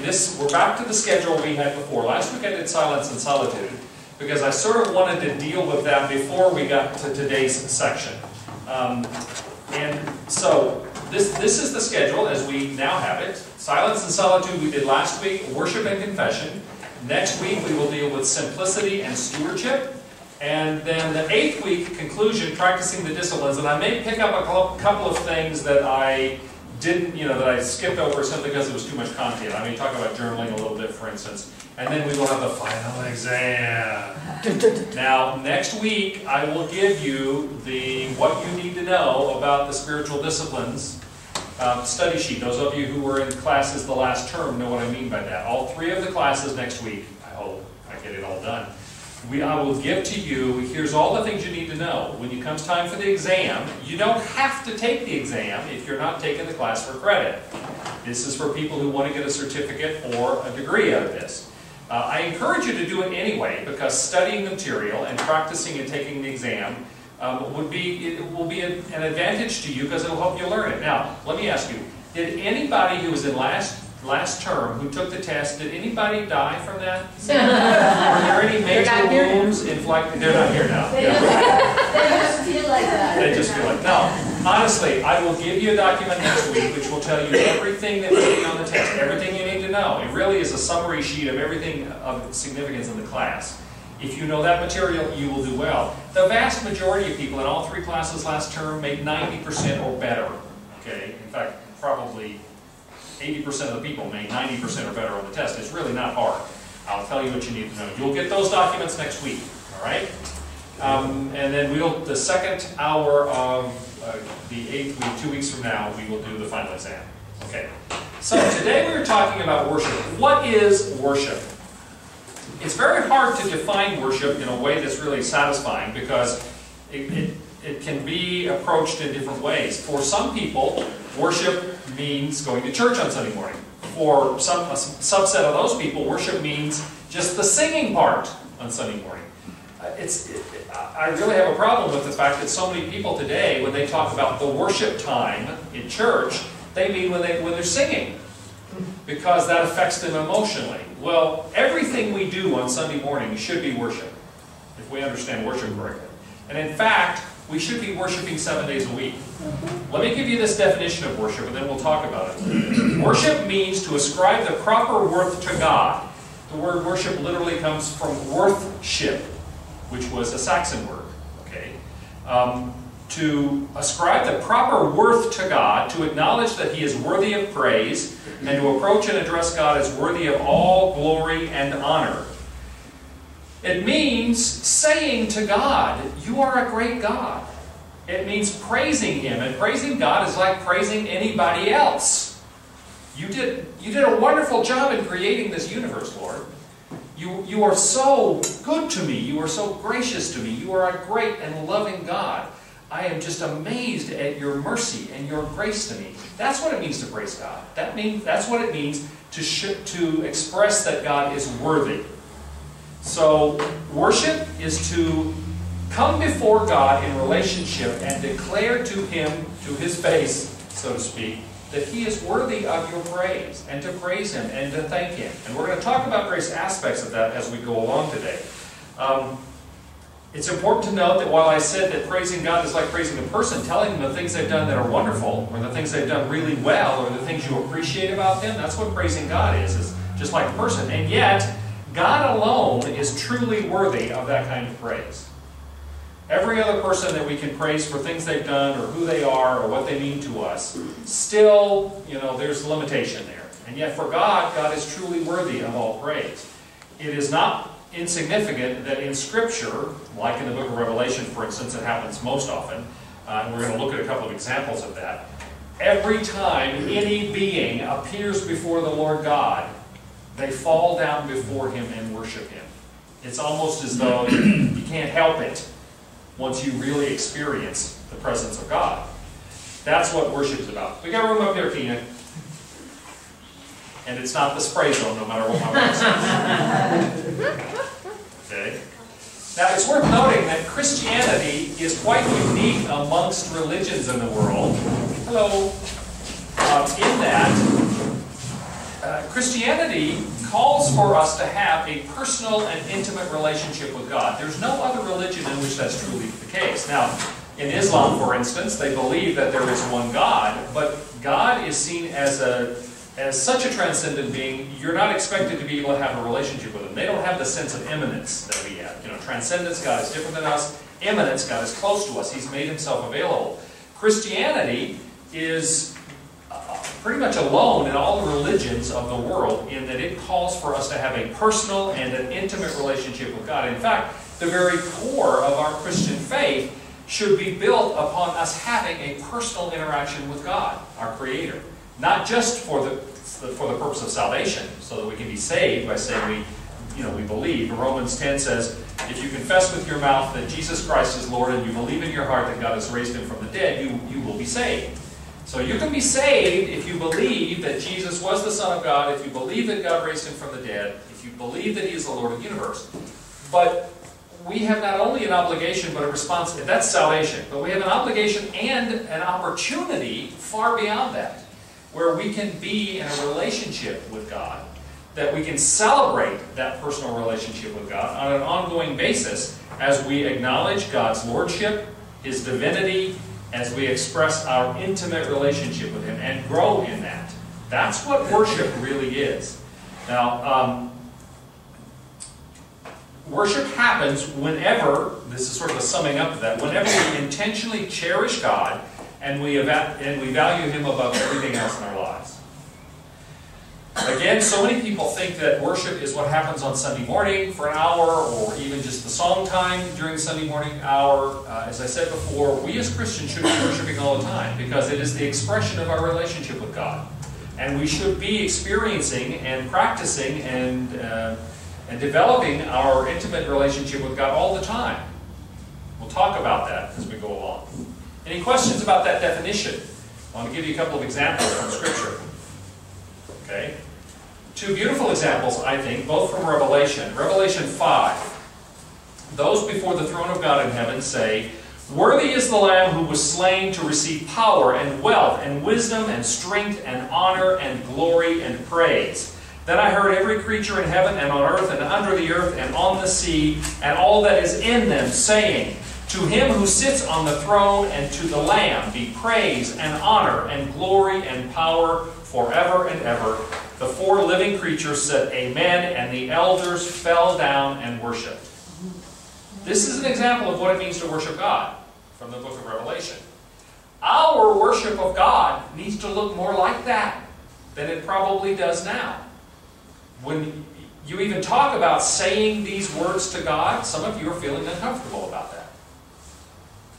This, we're back to the schedule we had before. Last week I did silence and solitude because I sort of wanted to deal with that before we got to today's section. Um, and so this, this is the schedule as we now have it. Silence and solitude we did last week, worship and confession. Next week we will deal with simplicity and stewardship. And then the eighth week conclusion, practicing the disciplines. And I may pick up a couple of things that I didn't, you know, that I skipped over simply because it was too much content. I mean, talk about journaling a little bit, for instance. And then we will have the final exam. now, next week, I will give you the what you need to know about the spiritual disciplines um, study sheet. Those of you who were in classes the last term know what I mean by that. All three of the classes next week, I hope I get it all done. We, I will give to you, here's all the things you need to know. When it comes time for the exam, you don't have to take the exam if you're not taking the class for credit. This is for people who want to get a certificate or a degree out of this. Uh, I encourage you to do it anyway because studying the material and practicing and taking the exam um, would be it will be a, an advantage to you because it will help you learn it. Now, let me ask you: Did anybody who was in last last term who took the test, did anybody die from that? Are there any major wounds inflicted? They're not here now. They, just, they just feel like that. They just feel like no. Honestly, I will give you a document next week which will tell you everything that you need on the test, everything you need to know. It really is a summary sheet of everything of significance in the class. If you know that material, you will do well. The vast majority of people in all three classes last term made 90% or better. Okay, in fact, probably 80% of the people made 90% or better on the test. It's really not hard. I'll tell you what you need to know. You'll get those documents next week, all right? Um, and then we'll, the second hour of uh, the eighth week, two weeks from now, we will do the final exam. Okay. So today we are talking about worship. What is worship? It's very hard to define worship in a way that's really satisfying because it, it, it can be approached in different ways. For some people, worship means going to church on Sunday morning. For some a subset of those people, worship means just the singing part on Sunday morning. Uh, it's, it, I really have a problem with the fact that so many people today, when they talk about the worship time in church, they mean when, they, when they're singing because that affects them emotionally. Well, everything we do on Sunday morning should be worship, if we understand worship correctly. And in fact, we should be worshiping seven days a week. Let me give you this definition of worship, and then we'll talk about it. worship means to ascribe the proper worth to God. The word worship literally comes from worthship, which was a Saxon word. Okay, um, to ascribe the proper worth to God, to acknowledge that He is worthy of praise, and to approach and address God as worthy of all glory and honor. It means saying to God, You are a great God. It means praising Him, and praising God is like praising anybody else. You did, you did a wonderful job in creating this universe, Lord. You, you are so good to me. You are so gracious to me. You are a great and loving God. I am just amazed at your mercy and your grace to me. That's what it means to praise God. That means that's what it means to to express that God is worthy. So worship is to come before God in relationship and declare to Him, to His face, so to speak, that He is worthy of your praise, and to praise Him and to thank Him. And we're going to talk about various aspects of that as we go along today. Um, it's important to note that while I said that praising God is like praising a person, telling them the things they've done that are wonderful, or the things they've done really well, or the things you appreciate about them, that's what praising God is, is just like a person. And yet, God alone is truly worthy of that kind of praise. Every other person that we can praise for things they've done, or who they are, or what they mean to us, still, you know, there's limitation there. And yet for God, God is truly worthy of all praise. It is not insignificant that in Scripture, like in the book of Revelation, for instance, it happens most often, uh, and we're going to look at a couple of examples of that. Every time any being appears before the Lord God, they fall down before Him and worship Him. It's almost as though you can't help it once you really experience the presence of God. That's what worship is about. We got room up there, Tina. And it's not the spray zone, no matter what my wife says. Okay? Now, it's worth noting that Christianity is quite unique amongst religions in the world. Hello. Uh, in that, Christianity calls for us to have a personal and intimate relationship with God. There's no other religion in which that's truly the case. Now, in Islam, for instance, they believe that there is one God, but God is seen as a as such a transcendent being, you're not expected to be able to have a relationship with him. They don't have the sense of immanence that we have. You know, transcendence, God is different than us. Immanence, God is close to us. He's made himself available. Christianity is pretty much alone in all the religions of the world in that it calls for us to have a personal and an intimate relationship with God. In fact, the very core of our Christian faith should be built upon us having a personal interaction with God, our Creator. Not just for the, for the purpose of salvation, so that we can be saved by saying we, you know, we believe. Romans 10 says, if you confess with your mouth that Jesus Christ is Lord and you believe in your heart that God has raised him from the dead, you, you will be saved. So you can be saved if you believe that Jesus was the Son of God, if you believe that God raised him from the dead, if you believe that he is the Lord of the universe. But we have not only an obligation but a response, that's salvation, but we have an obligation and an opportunity far beyond that, where we can be in a relationship with God, that we can celebrate that personal relationship with God on an ongoing basis as we acknowledge God's lordship, His divinity, as we express our intimate relationship with Him and grow in that. That's what worship really is. Now, um, worship happens whenever, this is sort of a summing up of that, whenever we intentionally cherish God and we, and we value Him above everything else in our lives. Again, so many people think that worship is what happens on Sunday morning for an hour, or even just the song time during Sunday morning hour. Uh, as I said before, we as Christians should be worshiping all the time because it is the expression of our relationship with God. And we should be experiencing and practicing and, uh, and developing our intimate relationship with God all the time. We'll talk about that as we go along. Any questions about that definition? I want to give you a couple of examples from Scripture. Okay? Two beautiful examples, I think, both from Revelation. Revelation 5. Those before the throne of God in heaven say, Worthy is the Lamb who was slain to receive power and wealth and wisdom and strength and honor and glory and praise. Then I heard every creature in heaven and on earth and under the earth and on the sea and all that is in them saying, To him who sits on the throne and to the Lamb be praise and honor and glory and power forever and ever. The four living creatures said, Amen, and the elders fell down and worshiped. This is an example of what it means to worship God from the book of Revelation. Our worship of God needs to look more like that than it probably does now. When you even talk about saying these words to God, some of you are feeling uncomfortable about that.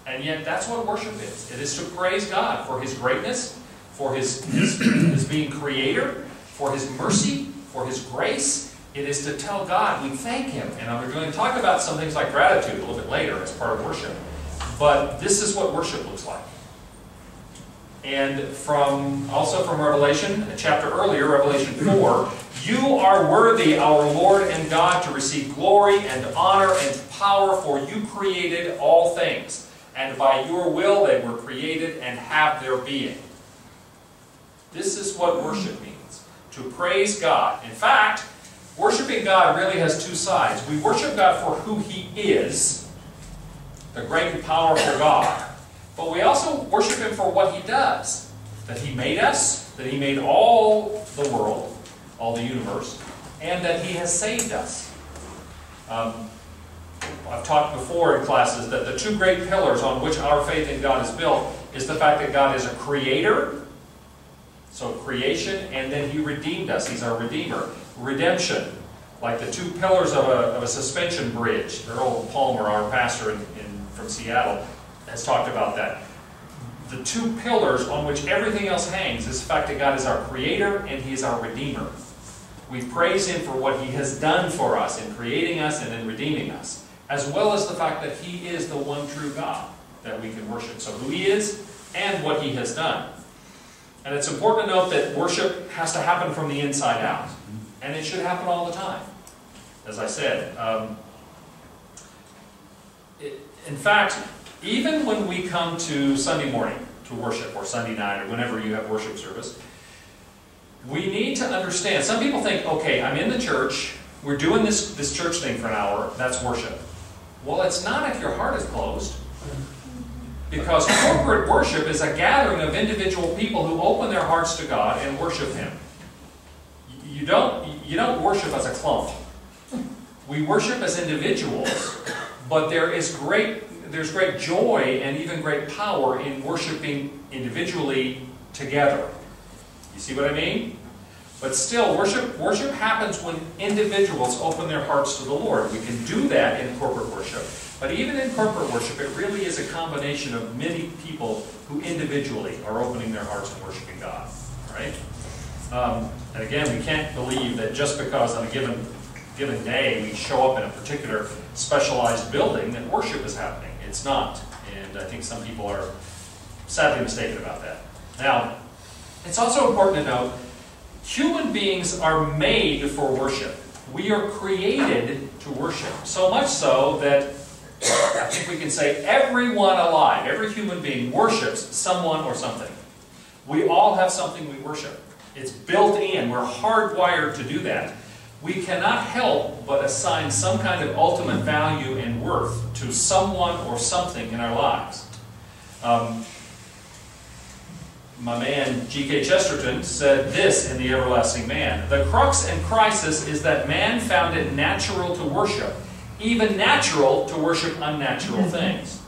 And yet, that's what worship is. It is to praise God for His greatness, for his, his, his being creator, for His mercy, for His grace. It is to tell God we thank Him. And I'm going to talk about some things like gratitude a little bit later as part of worship. But this is what worship looks like. And from also from Revelation, a chapter earlier, Revelation 4, you are worthy, our Lord and God, to receive glory and honor and power, for you created all things, and by your will they were created and have their being. This is what worship means to praise God. In fact, worshiping God really has two sides. We worship God for who He is, the great and powerful God, but we also worship Him for what He does. That He made us, that He made all the world, all the universe, and that He has saved us. Um, I've talked before in classes that the two great pillars on which our faith in God is built is the fact that God is a creator so creation, and then he redeemed us. He's our redeemer. Redemption, like the two pillars of a, of a suspension bridge. Earl Palmer, our pastor in, in, from Seattle, has talked about that. The two pillars on which everything else hangs is the fact that God is our creator and he is our redeemer. We praise him for what he has done for us in creating us and in redeeming us, as well as the fact that he is the one true God that we can worship. So who he is and what he has done. And it's important to note that worship has to happen from the inside out. And it should happen all the time, as I said. Um, it, in fact, even when we come to Sunday morning to worship, or Sunday night, or whenever you have worship service, we need to understand. Some people think, okay, I'm in the church, we're doing this, this church thing for an hour, that's worship. Well, it's not if your heart is closed. Because corporate worship is a gathering of individual people who open their hearts to God and worship Him. You don't, you don't worship as a clump. We worship as individuals, but there is great, there's great joy and even great power in worshiping individually together. You see what I mean? But still, worship, worship happens when individuals open their hearts to the Lord. We can do that in corporate worship. But even in corporate worship, it really is a combination of many people who individually are opening their hearts and worshiping God. Right? Um, and again, we can't believe that just because on a given given day we show up in a particular specialized building that worship is happening. It's not. And I think some people are sadly mistaken about that. Now, it's also important to note human beings are made for worship. We are created to worship. So much so that we can say everyone alive, every human being worships someone or something. We all have something we worship. It's built in. We're hardwired to do that. We cannot help but assign some kind of ultimate value and worth to someone or something in our lives. Um, my man G.K. Chesterton said this in The Everlasting Man The crux and crisis is that man found it natural to worship, even natural to worship unnatural things.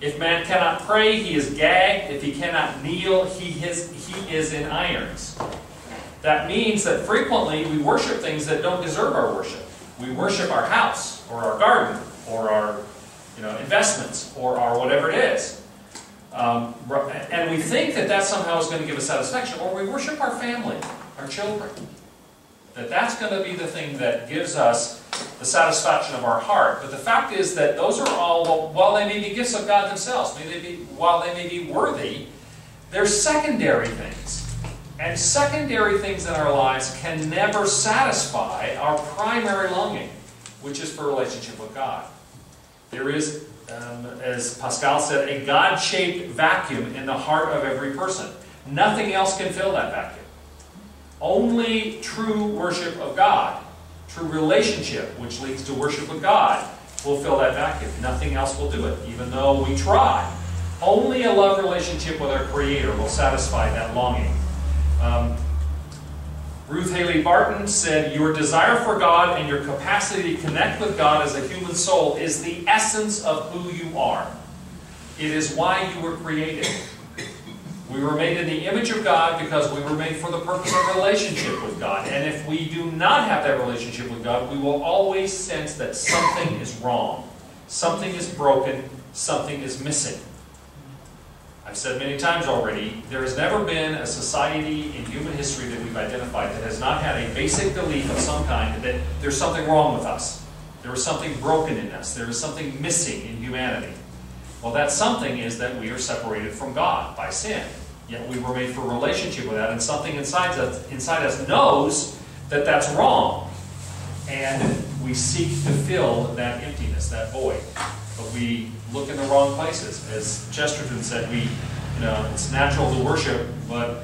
If man cannot pray, he is gagged. If he cannot kneel, he is, he is in irons. That means that frequently we worship things that don't deserve our worship. We worship our house, or our garden, or our you know, investments, or our whatever it is. Um, and we think that that somehow is going to give us satisfaction, or we worship our family, our children. That that's going to be the thing that gives us the satisfaction of our heart. But the fact is that those are all, while they may be gifts of God themselves, may they be, while they may be worthy, they're secondary things. And secondary things in our lives can never satisfy our primary longing, which is for relationship with God. There is um, as Pascal said, a God shaped vacuum in the heart of every person. Nothing else can fill that vacuum. Only true worship of God, true relationship, which leads to worship of God, will fill that vacuum. Nothing else will do it, even though we try. Only a love relationship with our Creator will satisfy that longing. Um, Ruth Haley Barton said, Your desire for God and your capacity to connect with God as a human soul is the essence of who you are. It is why you were created. We were made in the image of God because we were made for the purpose of relationship with God. And if we do not have that relationship with God, we will always sense that something is wrong. Something is broken. Something is missing. I've said many times already, there has never been a society in human history that we've identified that has not had a basic belief of some kind that there's something wrong with us. There is something broken in us. There is something missing in humanity. Well, that something is that we are separated from God by sin. Yet we were made for relationship with that, and something inside us, inside us knows that that's wrong. And we seek to fill that emptiness, that void but we look in the wrong places. As Chesterton said, we, you know, it's natural to worship, but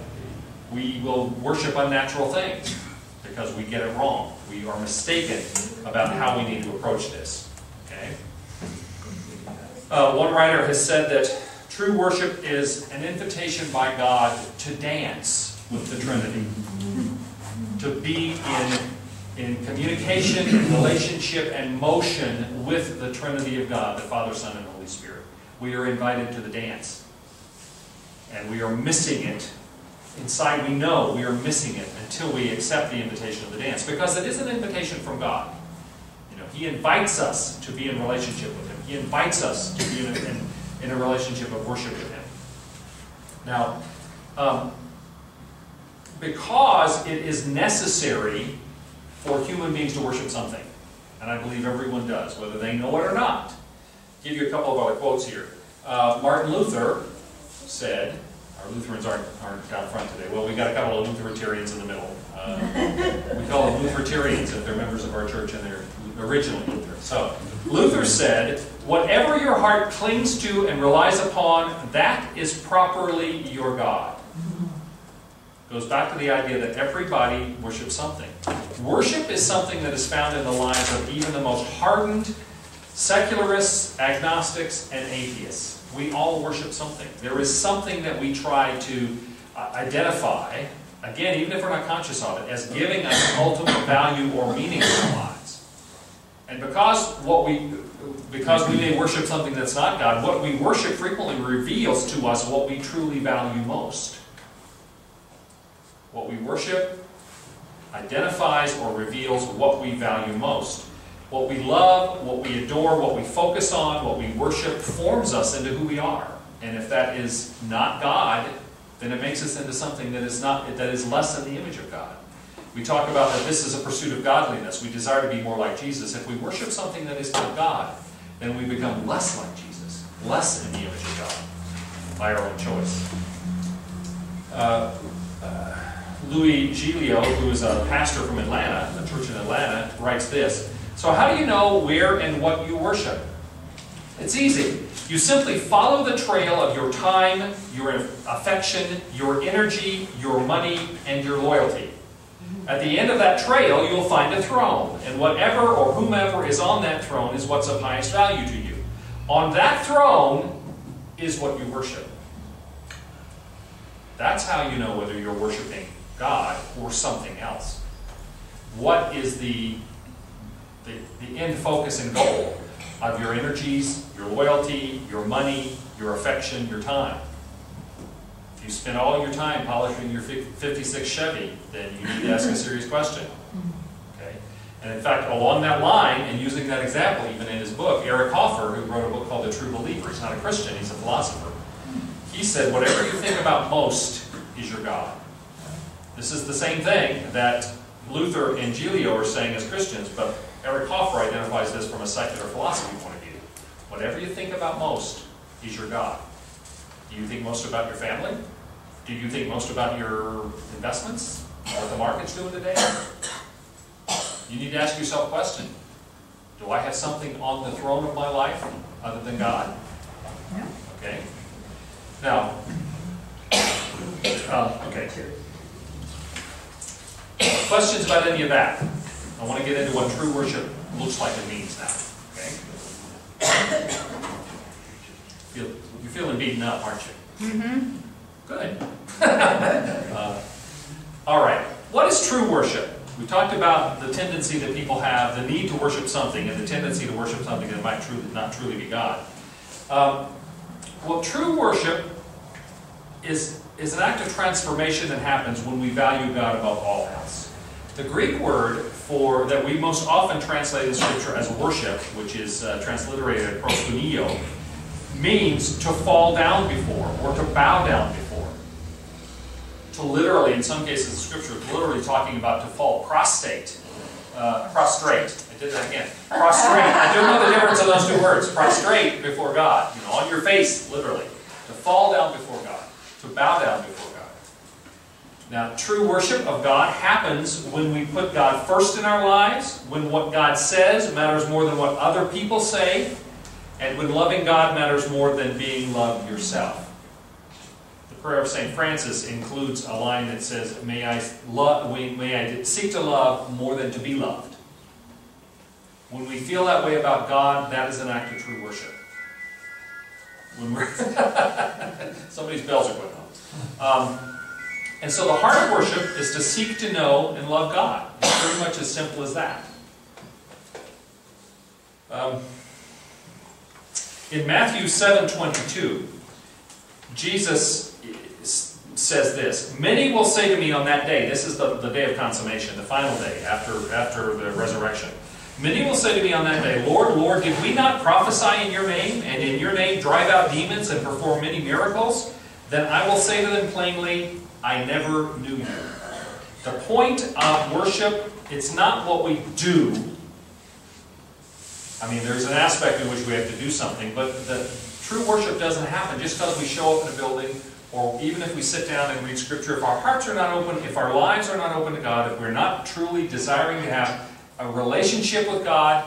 we will worship unnatural things because we get it wrong. We are mistaken about how we need to approach this. Uh, one writer has said that true worship is an invitation by God to dance with the Trinity, to be in in communication, in relationship, and motion with the Trinity of God, the Father, Son, and Holy Spirit. We are invited to the dance. And we are missing it. Inside, we know we are missing it until we accept the invitation of the dance. Because it is an invitation from God. You know, He invites us to be in relationship with Him. He invites us to be in a, in, in a relationship of worship with Him. Now, um, because it is necessary for human beings to worship something. And I believe everyone does, whether they know it or not. I'll give you a couple of other quotes here. Uh, Martin Luther said, our Lutherans aren't, aren't down front today. Well, we got a couple of Lutheritarians in the middle. Uh, we call them Lutheritarians if they're members of our church and they're originally Lutheran. So, Luther said, Whatever your heart clings to and relies upon, that is properly your God. goes back to the idea that everybody worships something. Worship is something that is found in the lives of even the most hardened secularists, agnostics, and atheists. We all worship something. There is something that we try to uh, identify, again, even if we're not conscious of it, as giving us ultimate value or meaning in our lives. And because what we because we may worship something that's not God, what we worship frequently reveals to us what we truly value most. What we worship identifies or reveals what we value most. What we love, what we adore, what we focus on, what we worship forms us into who we are. And if that is not God, then it makes us into something that is not that is less than the image of God. We talk about that this is a pursuit of godliness. We desire to be more like Jesus. If we worship something that is not God, then we become less like Jesus, less in the image of God by our own choice. Uh, uh, Louis Giglio, who is a pastor from Atlanta, a church in Atlanta, writes this. So, how do you know where and what you worship? It's easy. You simply follow the trail of your time, your affection, your energy, your money, and your loyalty. At the end of that trail, you'll find a throne, and whatever or whomever is on that throne is what's of highest value to you. On that throne is what you worship. That's how you know whether you're worshiping God or something else. What is the, the, the end focus and goal of your energies, your loyalty, your money, your affection, your time? You spend all your time polishing your 56 Chevy, then you need to ask a serious question. Okay? And in fact, along that line, and using that example even in his book, Eric Hoffer, who wrote a book called The True Believer, he's not a Christian, he's a philosopher. He said, whatever you think about most is your God. This is the same thing that Luther and Giglio are saying as Christians, but Eric Hoffer identifies this from a secular philosophy point of view. Whatever you think about most is your God. Do you think most about your family? Do you think most about your investments? What the market's doing today? You need to ask yourself a question. Do I have something on the throne of my life other than God? Okay. Now, uh, okay. Questions about any of that? I want to get into what true worship looks like and means now. Okay. Feel, you're feeling beaten up, aren't you? Mm-hmm. Good. uh, all right. What is true worship? We talked about the tendency that people have, the need to worship something, and the tendency to worship something that might truly, not truly be God. Um, well, true worship is, is an act of transformation that happens when we value God above all else. The Greek word for that we most often translate in Scripture as worship, which is uh, transliterated proskuneo, means to fall down before or to bow down before to literally, in some cases the scripture is literally talking about to fall prostrate. Uh, prostrate. I did that again. Prostrate. I don't know the difference of those two words. Prostrate before God. You know, on your face, literally. To fall down before God. To bow down before God. Now, true worship of God happens when we put God first in our lives, when what God says matters more than what other people say, and when loving God matters more than being loved yourself prayer of St. Francis includes a line that says, May I, love, may I seek to love more than to be loved. When we feel that way about God, that is an act of true worship. When we're Somebody's bells are going on. Um, and so the heart of worship is to seek to know and love God. It's pretty much as simple as that. Um, in Matthew 7.22, Jesus says this Many will say to me on that day, this is the, the day of consummation, the final day after, after the resurrection. Many will say to me on that day, Lord, Lord, did we not prophesy in your name, and in your name drive out demons and perform many miracles? Then I will say to them plainly, I never knew you. The point of worship, it's not what we do. I mean, there's an aspect in which we have to do something, but the true worship doesn't happen just because we show up in a building or even if we sit down and read Scripture, if our hearts are not open, if our lives are not open to God, if we're not truly desiring to have a relationship with God,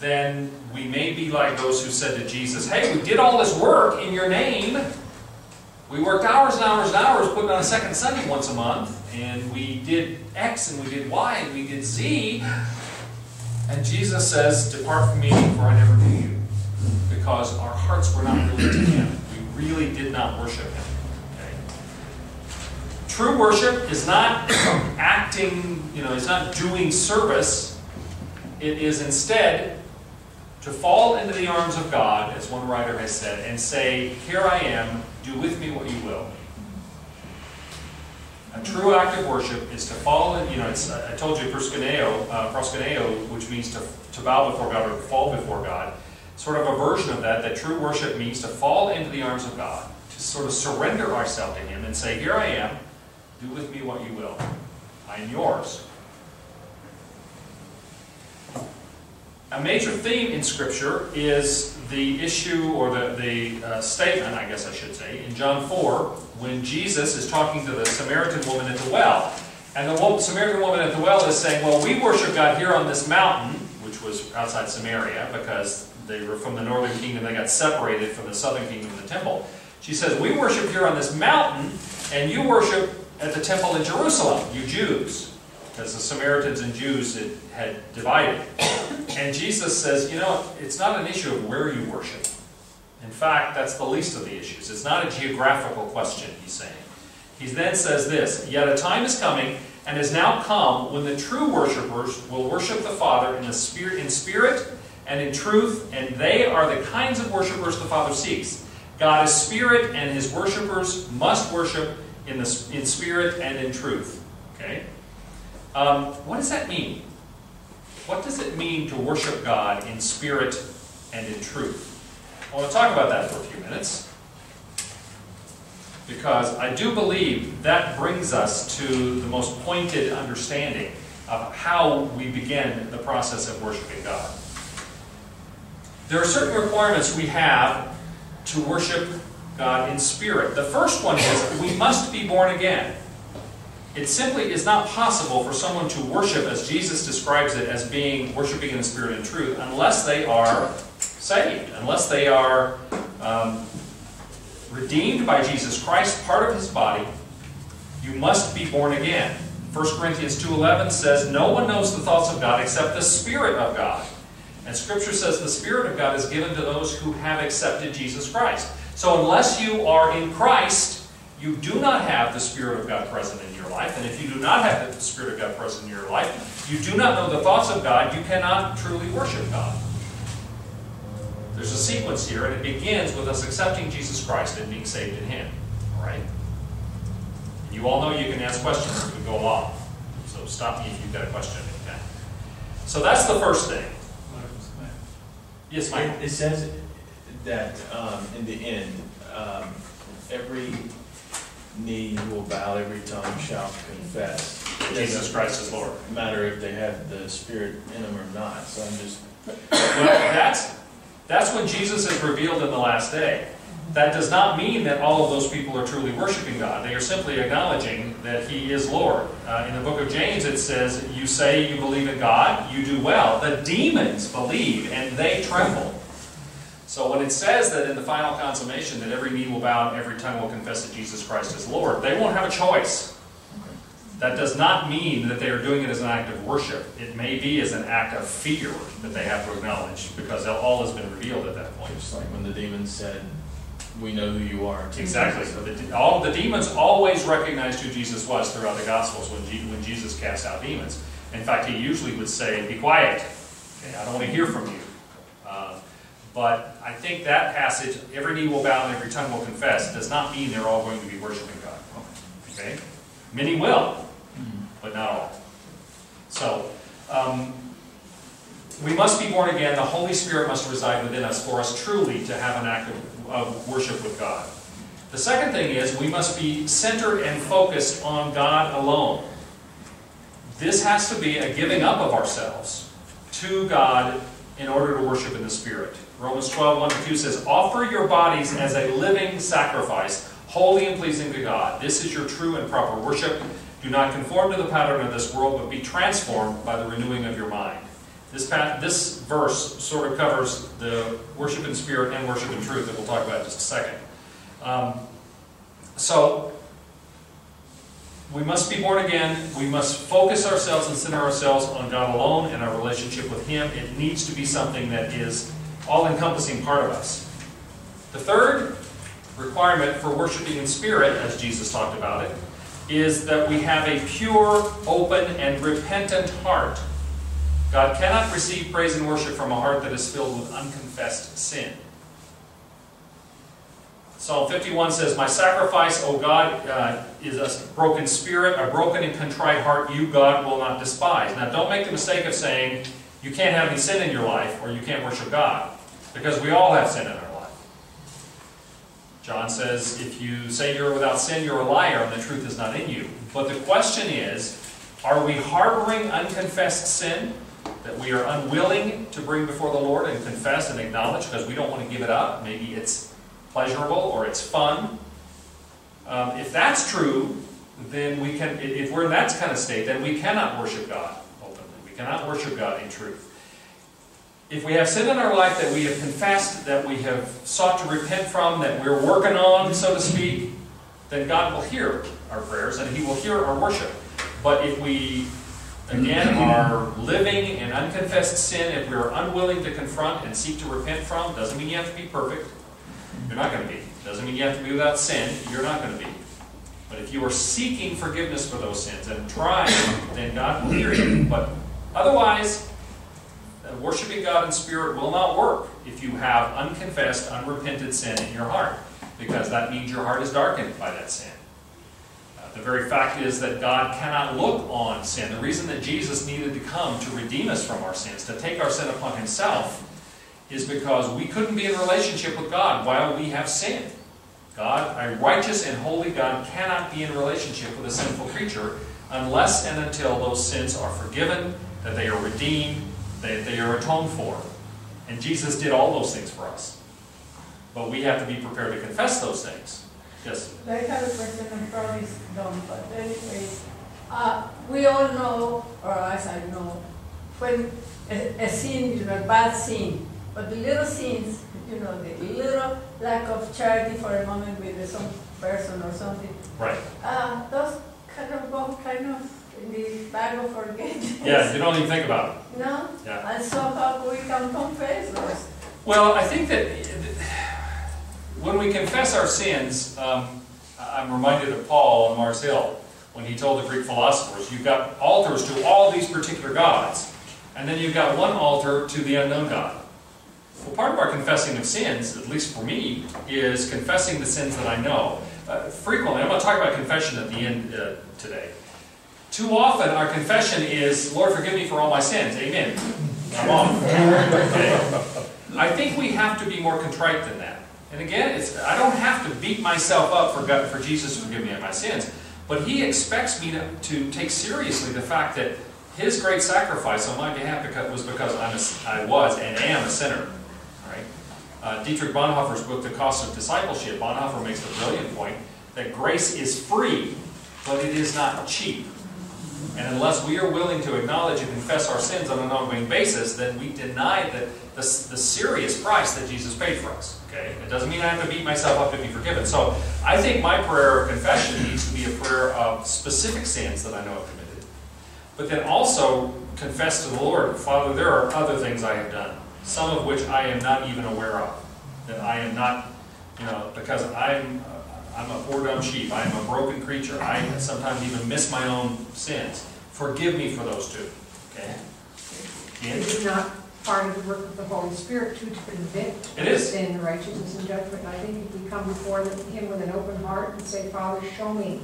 then we may be like those who said to Jesus, Hey, we did all this work in your name, we worked hours and hours and hours putting on a second Sunday once a month, and we did X and we did Y and we did Z. And Jesus says, Depart from me, for I never knew you. Because our hearts were not really to Him. We really did not worship Him. True worship is not acting, you know, it's not doing service. It is instead to fall into the arms of God, as one writer has said, and say, Here I am, do with me what you will. A true act of worship is to fall in, you know, I told you proskuneo, uh, proskuneo, which means to, to bow before God or fall before God. Sort of a version of that, that true worship means to fall into the arms of God, to sort of surrender ourselves to Him and say, Here I am, do with me what you will. I am yours. A major theme in Scripture is the issue or the, the uh, statement, I guess I should say, in John 4, when Jesus is talking to the Samaritan woman at the well. And the Samaritan woman at the well is saying, Well, we worship God here on this mountain, which was outside Samaria, because they were from the northern kingdom, they got separated from the southern kingdom of the temple. She says, We worship here on this mountain, and you worship at the temple in Jerusalem, you Jews because the Samaritans and Jews had, had divided. And Jesus says, you know, it's not an issue of where you worship. In fact, that's the least of the issues. It's not a geographical question, he's saying. He then says this Yet a time is coming, and has now come, when the true worshippers will worship the Father in, the spirit, in spirit and in truth, and they are the kinds of worshippers the Father seeks. God is spirit, and his worshippers must worship in, the, in spirit and in truth. Okay? Um, what does that mean? What does it mean to worship God in spirit and in truth? I want to talk about that for a few minutes because I do believe that brings us to the most pointed understanding of how we begin the process of worshiping God. There are certain requirements we have to worship God in spirit. The first one is we must be born again. It simply is not possible for someone to worship as Jesus describes it as being worshiping in the Spirit and truth unless they are saved, unless they are um, redeemed by Jesus Christ, part of His body. You must be born again. 1 Corinthians 2.11 says, No one knows the thoughts of God except the Spirit of God. And Scripture says the Spirit of God is given to those who have accepted Jesus Christ. So unless you are in Christ, you do not have the Spirit of God present in your life. And if you do not have the Spirit of God present in your life, you do not know the thoughts of God, you cannot truly worship God. There's a sequence here, and it begins with us accepting Jesus Christ and being saved in Him. All right? And you all know you can ask questions as we go along. So stop me if you've got a question. Okay? So that's the first thing. Yes, Mike. It, it says that um, in the end, um, every knee will bow, every tongue shall confess. Jesus Christ is Lord. Matter if they have the Spirit in them or not. So I'm just. Well, that's, that's when Jesus is revealed in the last day. That does not mean that all of those people are truly worshiping God. They are simply acknowledging that He is Lord. Uh, in the book of James, it says, You say you believe in God, you do well. The demons believe and they tremble. So when it says that in the final consummation that every knee will bow and every tongue will confess that Jesus Christ is Lord, they won't have a choice. That does not mean that they are doing it as an act of worship. It may be as an act of fear that they have to acknowledge because all has been revealed at that point. Just like when the demons said, We know who you are. Exactly. So the, all the demons always recognized who Jesus was throughout the Gospels when, when Jesus cast out demons. In fact, he usually would say, Be quiet. Okay, I don't want to hear from you. Uh, but I think that passage, every knee will bow and every tongue will confess, does not mean they're all going to be worshiping God. Okay? Many will, but not all. So, um, we must be born again. The Holy Spirit must reside within us for us truly to have an act of, of worship with God. The second thing is we must be centered and focused on God alone. This has to be a giving up of ourselves to God in order to worship in the Spirit. Romans 12, 1 2 says, Offer your bodies as a living sacrifice, holy and pleasing to God. This is your true and proper worship. Do not conform to the pattern of this world, but be transformed by the renewing of your mind. This, this verse sort of covers the worship in spirit and worship in truth that we'll talk about in just a second. Um, So, we must be born again. We must focus ourselves and center ourselves on God alone and our relationship with Him. It needs to be something that is all encompassing part of us. The third requirement for worshiping in spirit, as Jesus talked about it, is that we have a pure, open, and repentant heart. God cannot receive praise and worship from a heart that is filled with unconfessed sin. Psalm 51 says, My sacrifice, O God, uh, is a broken spirit, a broken and contrite heart, you, God, will not despise. Now, don't make the mistake of saying you can't have any sin in your life or you can't worship God, because we all have sin in our life. John says, if you say you're without sin, you're a liar, and the truth is not in you. But the question is, are we harboring unconfessed sin that we are unwilling to bring before the Lord and confess and acknowledge because we don't want to give it up? Maybe it's pleasurable or it's fun. Um, if that's true, then we can, if we're in that kind of state, then we cannot worship God openly. We cannot worship God in truth. If we have sin in our life that we have confessed, that we have sought to repent from, that we're working on, so to speak, then God will hear our prayers and He will hear our worship. But if we, again, are living in unconfessed sin, if we're unwilling to confront and seek to repent from, doesn't mean you have to be perfect. You're not going to be. Doesn't mean you have to be without sin. You're not going to be. But if you are seeking forgiveness for those sins and trying, then God will hear you. But otherwise, worshiping God in spirit will not work if you have unconfessed, unrepented sin in your heart, because that means your heart is darkened by that sin. Uh, the very fact is that God cannot look on sin. The reason that Jesus needed to come to redeem us from our sins, to take our sin upon himself, is because we couldn't be in relationship with God while we have sinned. God, a righteous and holy God, cannot be in relationship with a sinful creature unless and until those sins are forgiven, that they are redeemed, that they are atoned for. And Jesus did all those things for us. But we have to be prepared to confess those things. Yes? I have a question, it's dumb, but anyway, uh, we all know, or as I know, when a, a sin is a bad sin, but the little sins, you know, the little lack of charity for a moment with some person or something, Right. uh, those kind of go kind of in the bag of forgiveness. Yeah, you don't even think about it. No? Yeah. And so how we can confess those? Well, I think that when we confess our sins, um, I'm reminded of Paul on Mars Hill when he told the Greek philosophers, you've got altars to all these particular gods, and then you've got one altar to the unknown God. Well, part of our confessing of sins, at least for me, is confessing the sins that I know. Uh, frequently, I'm going to talk about confession at the end uh, today. Too often, our confession is, Lord, forgive me for all my sins. Amen. I'm on. Okay? I think we have to be more contrite than that. And again, it's, I don't have to beat myself up for, God, for Jesus to forgive me of my sins. But He expects me to, to take seriously the fact that His great sacrifice on my behalf because, was because I'm a, I was and am a sinner. Right? Uh, Dietrich Bonhoeffer's book, The Cost of Discipleship, Bonhoeffer makes the brilliant point that grace is free, but it is not cheap. And unless we are willing to acknowledge and confess our sins on an ongoing basis, then we deny the, the, the serious price that Jesus paid for us. Okay? It doesn't mean I have to beat myself up to be forgiven. So I think my prayer of confession needs to be a prayer of specific sins that I know I've committed. But then also confess to the Lord, Father, there are other things I have done, some of which I am not even aware of. That I am not, you know, because I'm uh, I'm a poor dumb sheep. I am a broken creature. I sometimes even miss my own sins. Forgive me for those too. Okay? Ian? Is it not part of the work of the Holy Spirit too, to convict? It is. Sin, righteousness, and judgment? I think if we come before Him with an open heart and say, Father, show me,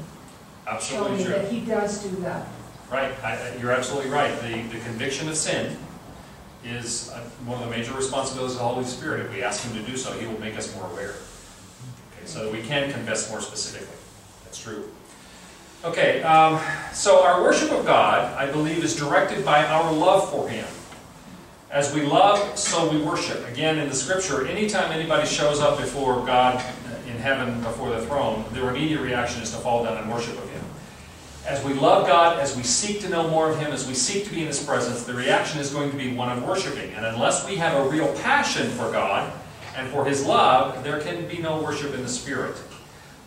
show me true. that He does do that. Right. I, I- you're absolutely right. The, the conviction of sin is uh, one of the major responsibilities of the Holy Spirit. If we ask Him to do so, He will make us more aware. So that we can confess more specifically. That's true. Okay, um, so our worship of God, I believe, is directed by our love for Him. As we love, so we worship. Again, in the scripture, anytime anybody shows up before God in heaven, before the throne, their immediate reaction is to fall down and worship of Him. As we love God, as we seek to know more of Him, as we seek to be in His presence, the reaction is going to be one of worshiping. And unless we have a real passion for God and for His love, there can be no worship in the Spirit.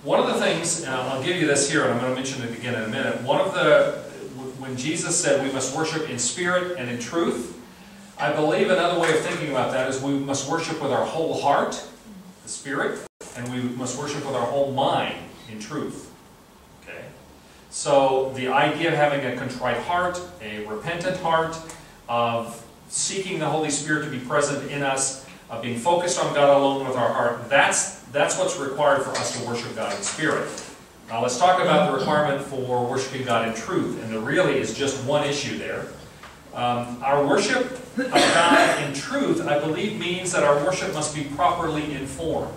One of the things, and I'll give you this here, and I'm going to mention it again in a minute. One of the, when Jesus said we must worship in spirit and in truth, I believe another way of thinking about that is we must worship with our whole heart, the spirit, and we must worship with our whole mind in truth. Okay? So the idea of having a contrite heart, a repentant heart, of seeking the Holy Spirit to be present in us, of being focused on God alone with our heart, that's, that's what's required for us to worship God in spirit. Now let's talk about the requirement for worshiping God in truth, and there really is just one issue there. Um, our worship of God in truth, I believe, means that our worship must be properly informed.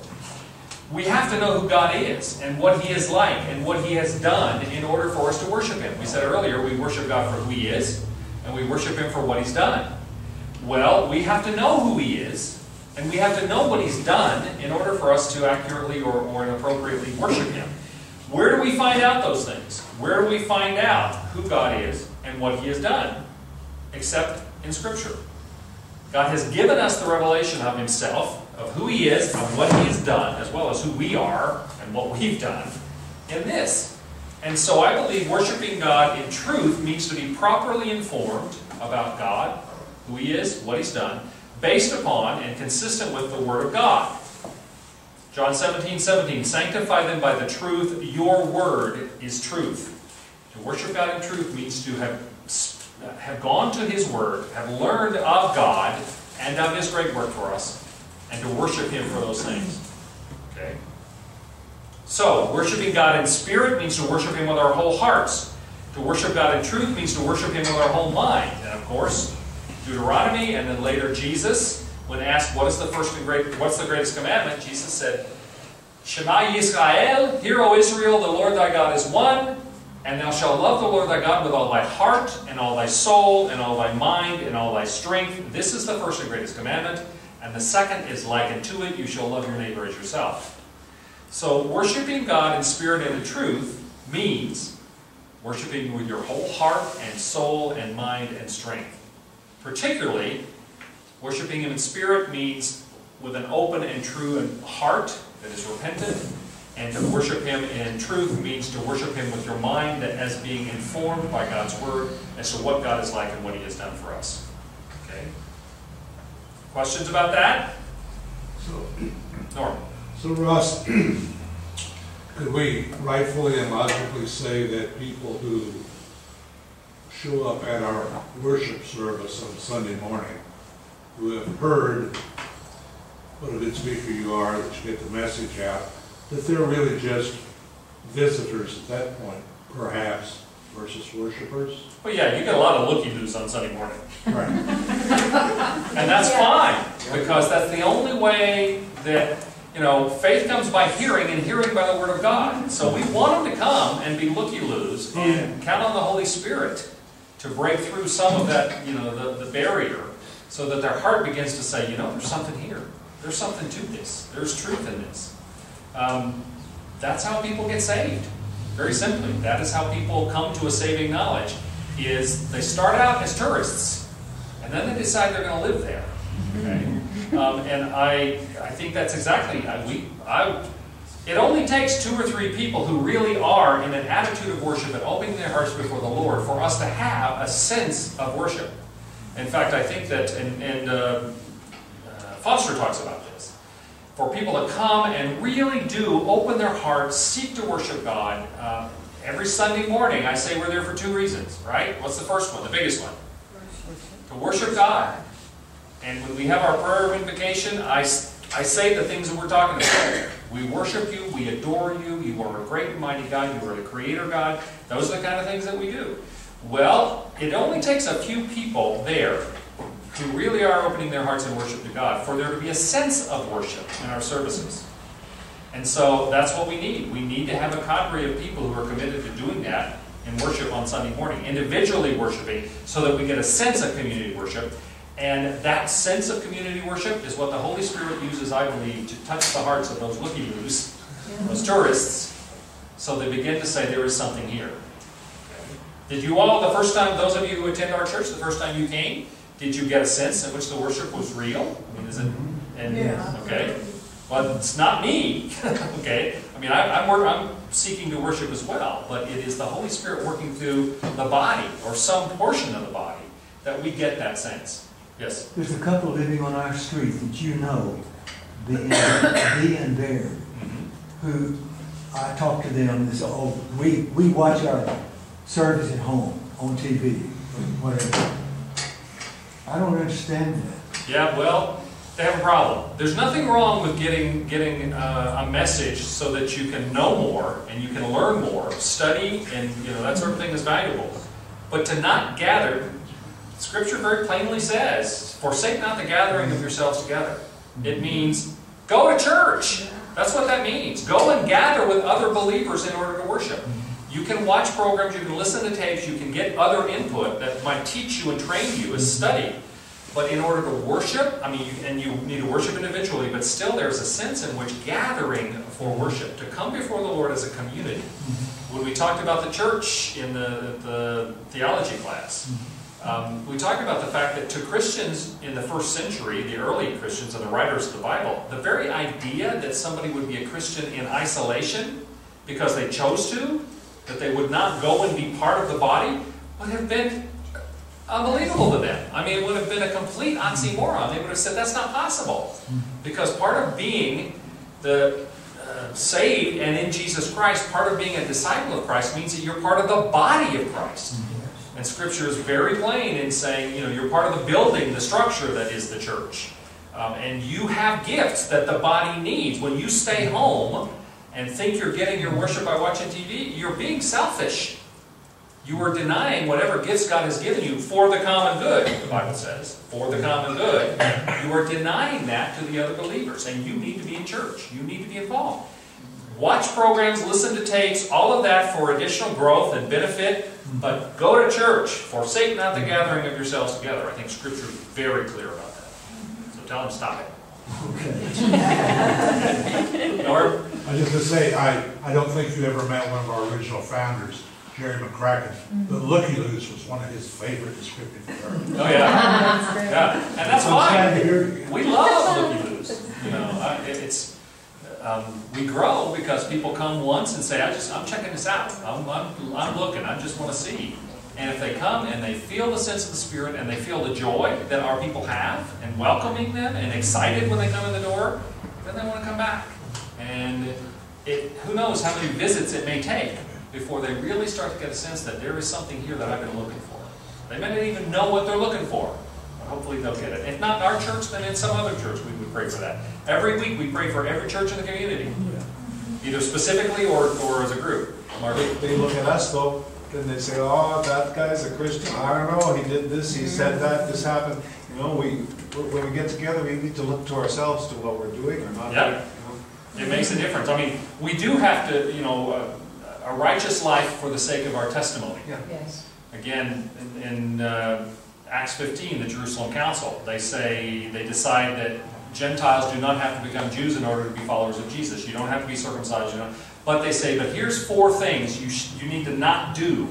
We have to know who God is and what He is like and what He has done in order for us to worship Him. We said earlier we worship God for who He is and we worship Him for what He's done. Well, we have to know who He is and we have to know what He's done in order for us to accurately or, or appropriately worship Him. Where do we find out those things? Where do we find out who God is and what He has done? Except in Scripture. God has given us the revelation of Himself, of who He is, of what He has done, as well as who we are and what we've done in this. And so I believe worshiping God in truth means to be properly informed about God, who He is, what He's done, based upon and consistent with the Word of God. John 17, 17, sanctify them by the truth, your word is truth. To worship God in truth means to have have gone to His Word, have learned of God and of His great work for us, and to worship Him for those things. Okay? So, worshiping God in spirit means to worship Him with our whole hearts. To worship God in truth means to worship Him with our whole mind. And of course, Deuteronomy and then later Jesus, when asked what is the first and great, what's the greatest commandment, Jesus said, Shema Yisrael, Hear, O Israel, the Lord thy God is one. And thou shalt love the Lord thy God with all thy heart, and all thy soul, and all thy mind, and all thy strength. This is the first and greatest commandment. And the second is like unto it, you shall love your neighbor as yourself. So, worshiping God in spirit and in truth means worshiping with your whole heart and soul and mind and strength. Particularly, worshiping Him in spirit means with an open and true heart that is repentant and to worship Him in truth means to worship Him with your mind as being informed by God's Word as to what God is like and what He has done for us. Okay? Questions about that? So, Norm. so Ross, could we rightfully and logically say that people who show up at our worship service on Sunday morning, who have heard what a good speaker you are, that you get the message out, that they're really just visitors at that point, perhaps, versus worshipers. Well, yeah, you get a lot of looky-loos on Sunday morning. Right. And that's fine, because that's the only way that, you know, faith comes by hearing and hearing by the Word of God. So we want them to come and be looky-loos and count on the Holy Spirit to break through some of that, you know, the, the barrier so that their heart begins to say, you know, there's something here. There's something to this. There's truth in this. Um, that's how people get saved. Very simply, that is how people come to a saving knowledge. Is they start out as tourists, and then they decide they're going to live there. Okay? Um, and I, I think that's exactly I, we. I, it only takes two or three people who really are in an attitude of worship and opening their hearts before the Lord for us to have a sense of worship. In fact, I think that, and, and uh, uh, Foster talks about this for people to come and really do open their hearts, seek to worship God. Uh, every Sunday morning, I say we're there for two reasons, right? What's the first one, the biggest one? To worship God. And when we have our prayer of invocation, I, I say the things that we're talking about. We worship you, we adore you, you are a great and mighty God, you are the creator God. Those are the kind of things that we do. Well, it only takes a few people there who really are opening their hearts in worship to God, for there to be a sense of worship in our services. And so that's what we need. We need to have a cadre of people who are committed to doing that in worship on Sunday morning, individually worshiping, so that we get a sense of community worship. And that sense of community worship is what the Holy Spirit uses, I believe, to touch the hearts of those looky-loos, those tourists, so they begin to say, there is something here. Did you all, the first time, those of you who attend our church, the first time you came, did you get a sense in which the worship was real? I mean, is it? And, Yeah. Okay. Well, it's not me. okay. I mean, I, I'm, I'm seeking to worship as well, but it is the Holy Spirit working through the body, or some portion of the body, that we get that sense. Yes? There's a couple living on our street that you know, and, B and Bear, who I talk to them, and say, oh, we, we watch our service at home, on TV, or whatever. I don't understand that. Yeah, well, they have a problem. There's nothing wrong with getting, getting uh, a message so that you can know more and you can learn more, study, and, you know, that sort of thing is valuable. But to not gather, Scripture very plainly says, forsake not the gathering of yourselves together. It means go to church. That's what that means. Go and gather with other believers in order to worship. You can watch programs, you can listen to tapes, you can get other input that might teach you and train you as study. But in order to worship, I mean, you- and you need to worship individually, but still there's a sense in which gathering for worship, to come before the Lord as a community. When we talked about the church in the, the theology class, um, we talk about the fact that to Christians in the first century, the early Christians and the writers of the Bible, the very idea that somebody would be a Christian in isolation because they chose to, that they would not go and be part of the body, would have been unbelievable to them. I mean, it would have been a complete oxymoron. They would have said that's not possible. Because part of being the uh, saved and in Jesus Christ, part of being a disciple of Christ means that you're part of the body of Christ. And Scripture is very plain in saying, you know, you're part of the building, the structure that is the church. Um, and you have gifts that the body needs. When you stay home and think you're getting your worship by watching TV, you're being selfish. You are denying whatever gifts God has given you for the common good, the Bible says. For the common good. You are denying that to the other believers. And you need to be in church. You need to be involved. Watch programs, listen to tapes, all of that for additional growth and benefit. But go to church. Forsake not the gathering of yourselves together. I think Scripture is very clear about that. So tell them stop it. Okay. Or, I just to say, I, I don't think you ever met one of our original founders, Jerry McCracken. But Looky Loose was one of his favorite descriptive terms. oh yeah, yeah, and that's I'm sad fine. to hear it again. We love looky loos. You know, I, it- it's um, we grow because people come once and say, "I just I'm checking this out. I'm I'm, I'm looking. I just want to see." And if they come and they feel the sense of the Spirit and they feel the joy that our people have and welcoming them and excited when they come in the door, then they want to come back. And it, who knows how many visits it may take before they really start to get a sense that there is something here that I've been looking for. They may not even know what they're looking for, hopefully they'll get it. If not our church, then in some other church, we would pray for that. Every week, we pray for every church in the community, either specifically or, or as a group. Mark? They, they look at us though, and they say, oh, that guy's a Christian, I don't know, he did this, he said that, this happened. You know, we, when we get together, we need to look to ourselves to what we're doing or not Yeah. doing. you It makes a difference. I mean, we do have to, you know, uh, a righteous life for the sake of our testimony. Yeah. Yes. Again, in, in uh, Acts 15, the Jerusalem Council, they say, they decide that Gentiles do not have to become Jews in order to be followers of Jesus. You don't have to be circumcised, you know. But they say, but here's four things you, you need to not do,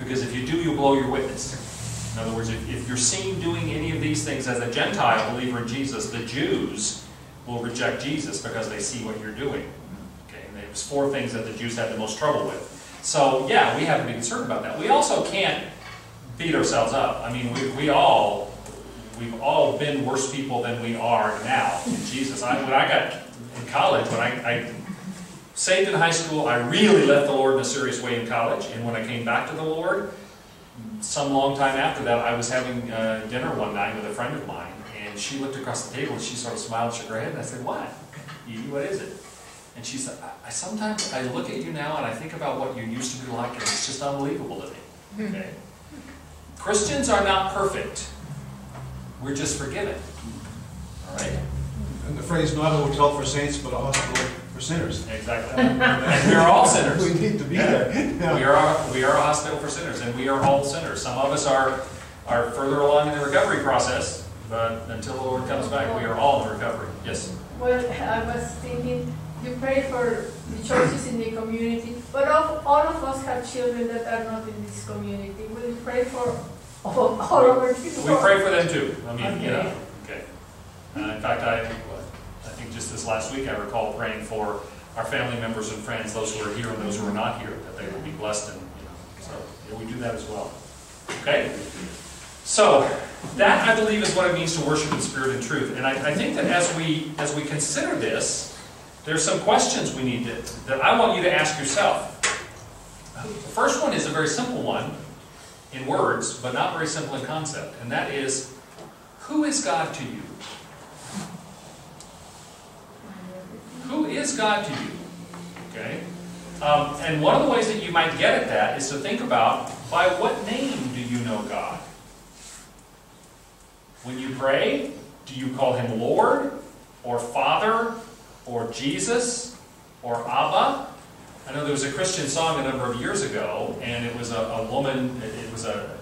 because if you do, you'll blow your witness. In other words, if, if you're seen doing any of these things as a Gentile believer in Jesus, the Jews will reject Jesus because they see what you're doing. Okay, and four things that the Jews had the most trouble with. So, yeah, we have to be concerned about that. We also can't beat ourselves up. I mean, we, we all, we've all been worse people than we are now in Jesus. I, when I got in college, when I, I saved in high school, I really left the Lord in a serious way in college. And when I came back to the Lord, some long time after that, I was having uh, dinner one night with a friend of mine, and she looked across the table and she sort of smiled, shook her head, and I said, "What? Edie, what is it?" And she said, I, I sometimes I look at you now and I think about what you used to be like, and it's just unbelievable to me. Okay? Christians are not perfect. We're just forgiven. All right? And the phrase, not a hotel for saints, but a hospital for sinners. Exactly. and we're all sinners. We need to be there. We are, we are a hospital for sinners, and we are all sinners. Some of us are, are further along in the recovery process, but until the Lord comes back, we are all in recovery. Yes? Well, I was thinking, you pray for the churches in the community, but all, all of us have children that are not in this community. You pray for all, all of our people? We pray for them too. I mean, you know, Okay. okay. Uh, in fact, I, I think just this last week, I recall praying for our family members and friends, those who are here and those who are not here, that they will be blessed and, you know, so yeah, we do that as well. Okay? So, that I believe is what it means to worship in spirit and truth. And I, I think that as we as we consider this, there's some questions we need to that I want you to ask yourself. The first one is a very simple one in words, but not very simple in concept, and that is who is God to you? Who is God to you? Okay? Um, and one of the ways that you might get at that is to think about by what name do you know God? When you pray, do you call him Lord, or Father, or Jesus, or Abba? I know there was a Christian song a number of years ago, and it was a, a woman, it, it was a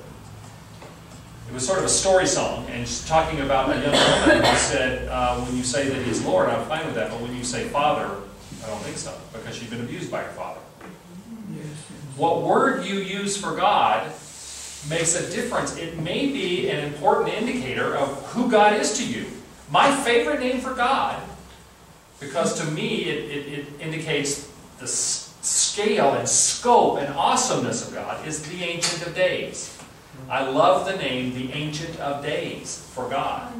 it was sort of a story song, and she's talking about a young woman who said, uh, when you say that he's Lord, I'm fine with that, but when you say Father, I don't think so, because she'd been abused by her father. What word you use for God makes a difference. It may be an important indicator of who God is to you. My favorite name for God, because to me it, it, it indicates the scale and scope and awesomeness of God, is the Ancient of Days. I love the name the Ancient of Days for God.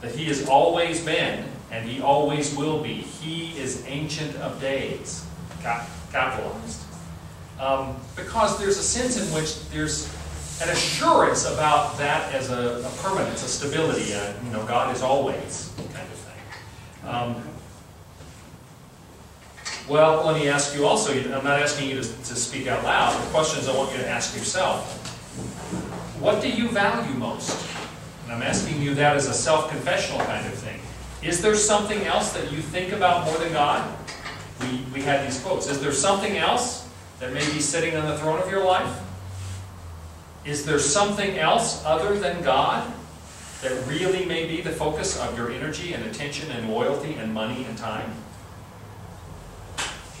That He has always been and He always will be. He is Ancient of Days, capitalized. Um, because there's a sense in which there's an assurance about that as a, a permanence, a stability, a, you know, God is always kind of thing. Um, well, let me ask you also, I'm not asking you to, to speak out loud, the questions I want you to ask yourself. What do you value most? And I'm asking you that as a self-confessional kind of thing. Is there something else that you think about more than God? We, we had these quotes. Is there something else that may be sitting on the throne of your life? Is there something else other than God that really may be the focus of your energy and attention and loyalty and money and time?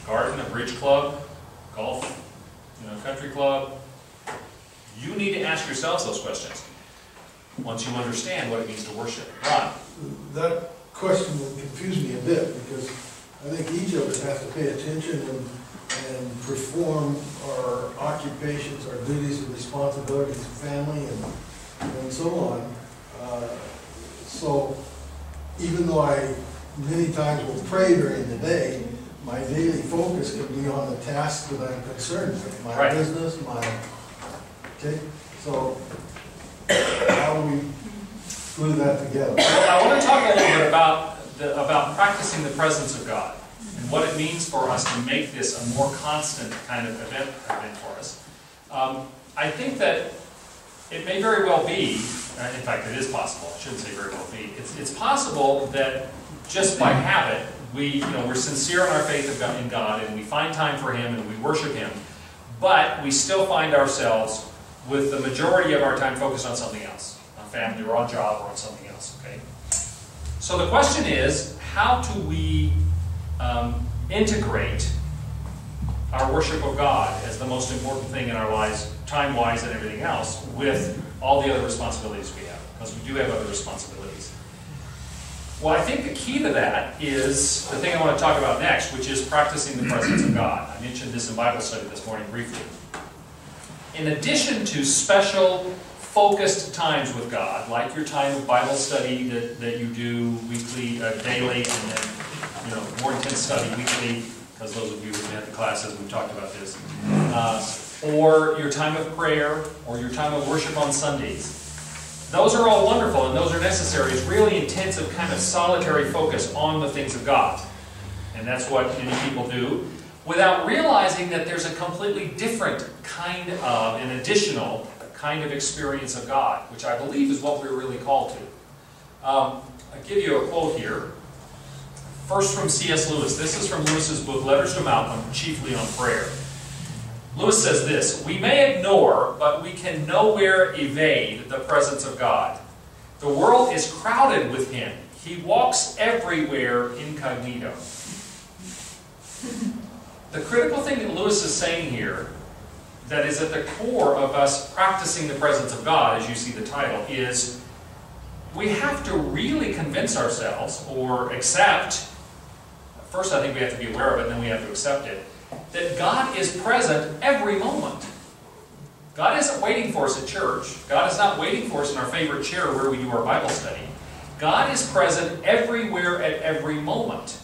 Garden, a bridge club, golf, you know, country club. You need to ask yourselves those questions once you understand what it means to worship. Ron, That question would confuse me a bit, because I think each of us has to pay attention and, and perform our occupations, our duties and responsibilities, family and, and so on. Uh, So even though I many times will pray during the day, my daily focus can be on the tasks that I'm concerned with, my Right. business, my, okay? So how do we glue that together? well, I want to talk a little bit about the, about practicing the presence of God and what it means for us to make this a more constant kind of event, event for us. Um, I think that it may very well be, uh, in fact, it is possible. I shouldn't say very well be. It's, it's possible that just by habit, we, you know, we're sincere in our faith in God, and we find time for Him and we worship Him, but we still find ourselves with the majority of our time focused on something else, on family or on job or on something else. Okay. So the question is, how do we um, integrate our worship of God as the most important thing in our lives, time-wise and everything else, with all the other responsibilities we have? Because we do have other responsibilities. Well, I think the key to that is the thing I want to talk about next, which is practicing the presence of God. I mentioned this in Bible study this morning briefly. In addition to special, focused times with God, like your time of Bible study that, that you do weekly, uh, daily, and then, you know, more intense study weekly, because those of you who've had the classes, we've talked about this, uh, or your time of prayer, or your time of worship on Sundays. Those are all wonderful and those are necessary. It's really intensive kind of solitary focus on the things of God. And that's what many people do without realizing that there's a completely different kind of, an additional kind of experience of God, which I believe is what we're really called to. Um, I'll give you a quote here. First from C.S. Lewis. This is from Lewis's book, Letters to Malcolm, chiefly on prayer. Lewis says this We may ignore, but we can nowhere evade the presence of God. The world is crowded with Him. He walks everywhere incognito. The critical thing that Lewis is saying here, that is at the core of us practicing the presence of God, as you see the title, is we have to really convince ourselves or accept first I think we have to be aware of it, and then we have to accept it, that God is present every moment. God isn't waiting for us at church. God is not waiting for us in our favorite chair where we do our Bible study. God is present everywhere at every moment.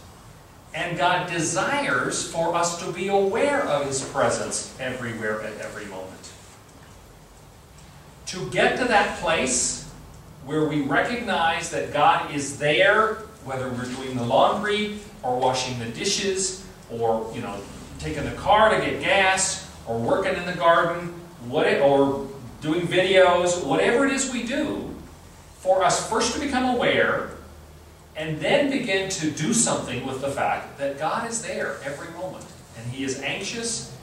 And God desires for us to be aware of His presence everywhere at every moment. To get to that place where we recognize that God is there, whether we're doing the laundry or washing the dishes or, you know, taking the car to get gas or working in the garden what it, or doing videos, whatever it is we do, for us first to become aware and then begin to do something with the fact that God is there every moment. And He is anxious,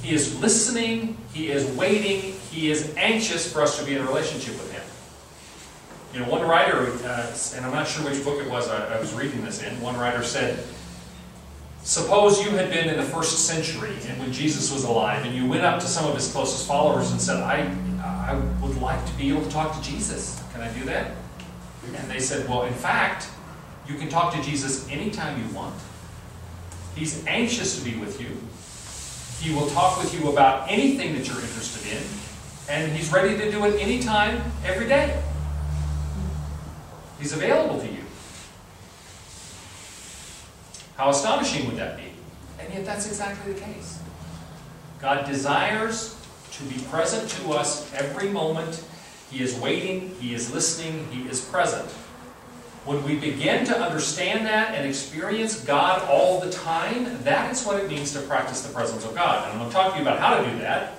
He is listening, He is waiting, He is anxious for us to be in a relationship with Him. You know, one writer, uh, and I'm not sure which book it was I, I was reading this in, one writer said, Suppose you had been in the first century and when Jesus was alive, and you went up to some of his closest followers and said, I, I would like to be able to talk to Jesus. Can I do that? And they said, Well, in fact, you can talk to Jesus anytime you want. He's anxious to be with you. He will talk with you about anything that you're interested in, and he's ready to do it anytime, every day. He's available to you. How astonishing would that be? And yet that's exactly the case. God desires to be present to us every moment. He is waiting, He is listening, He is present. When we begin to understand that and experience God all the time, that is what it means to practice the presence of God. And I'm going to talk to you about how to do that.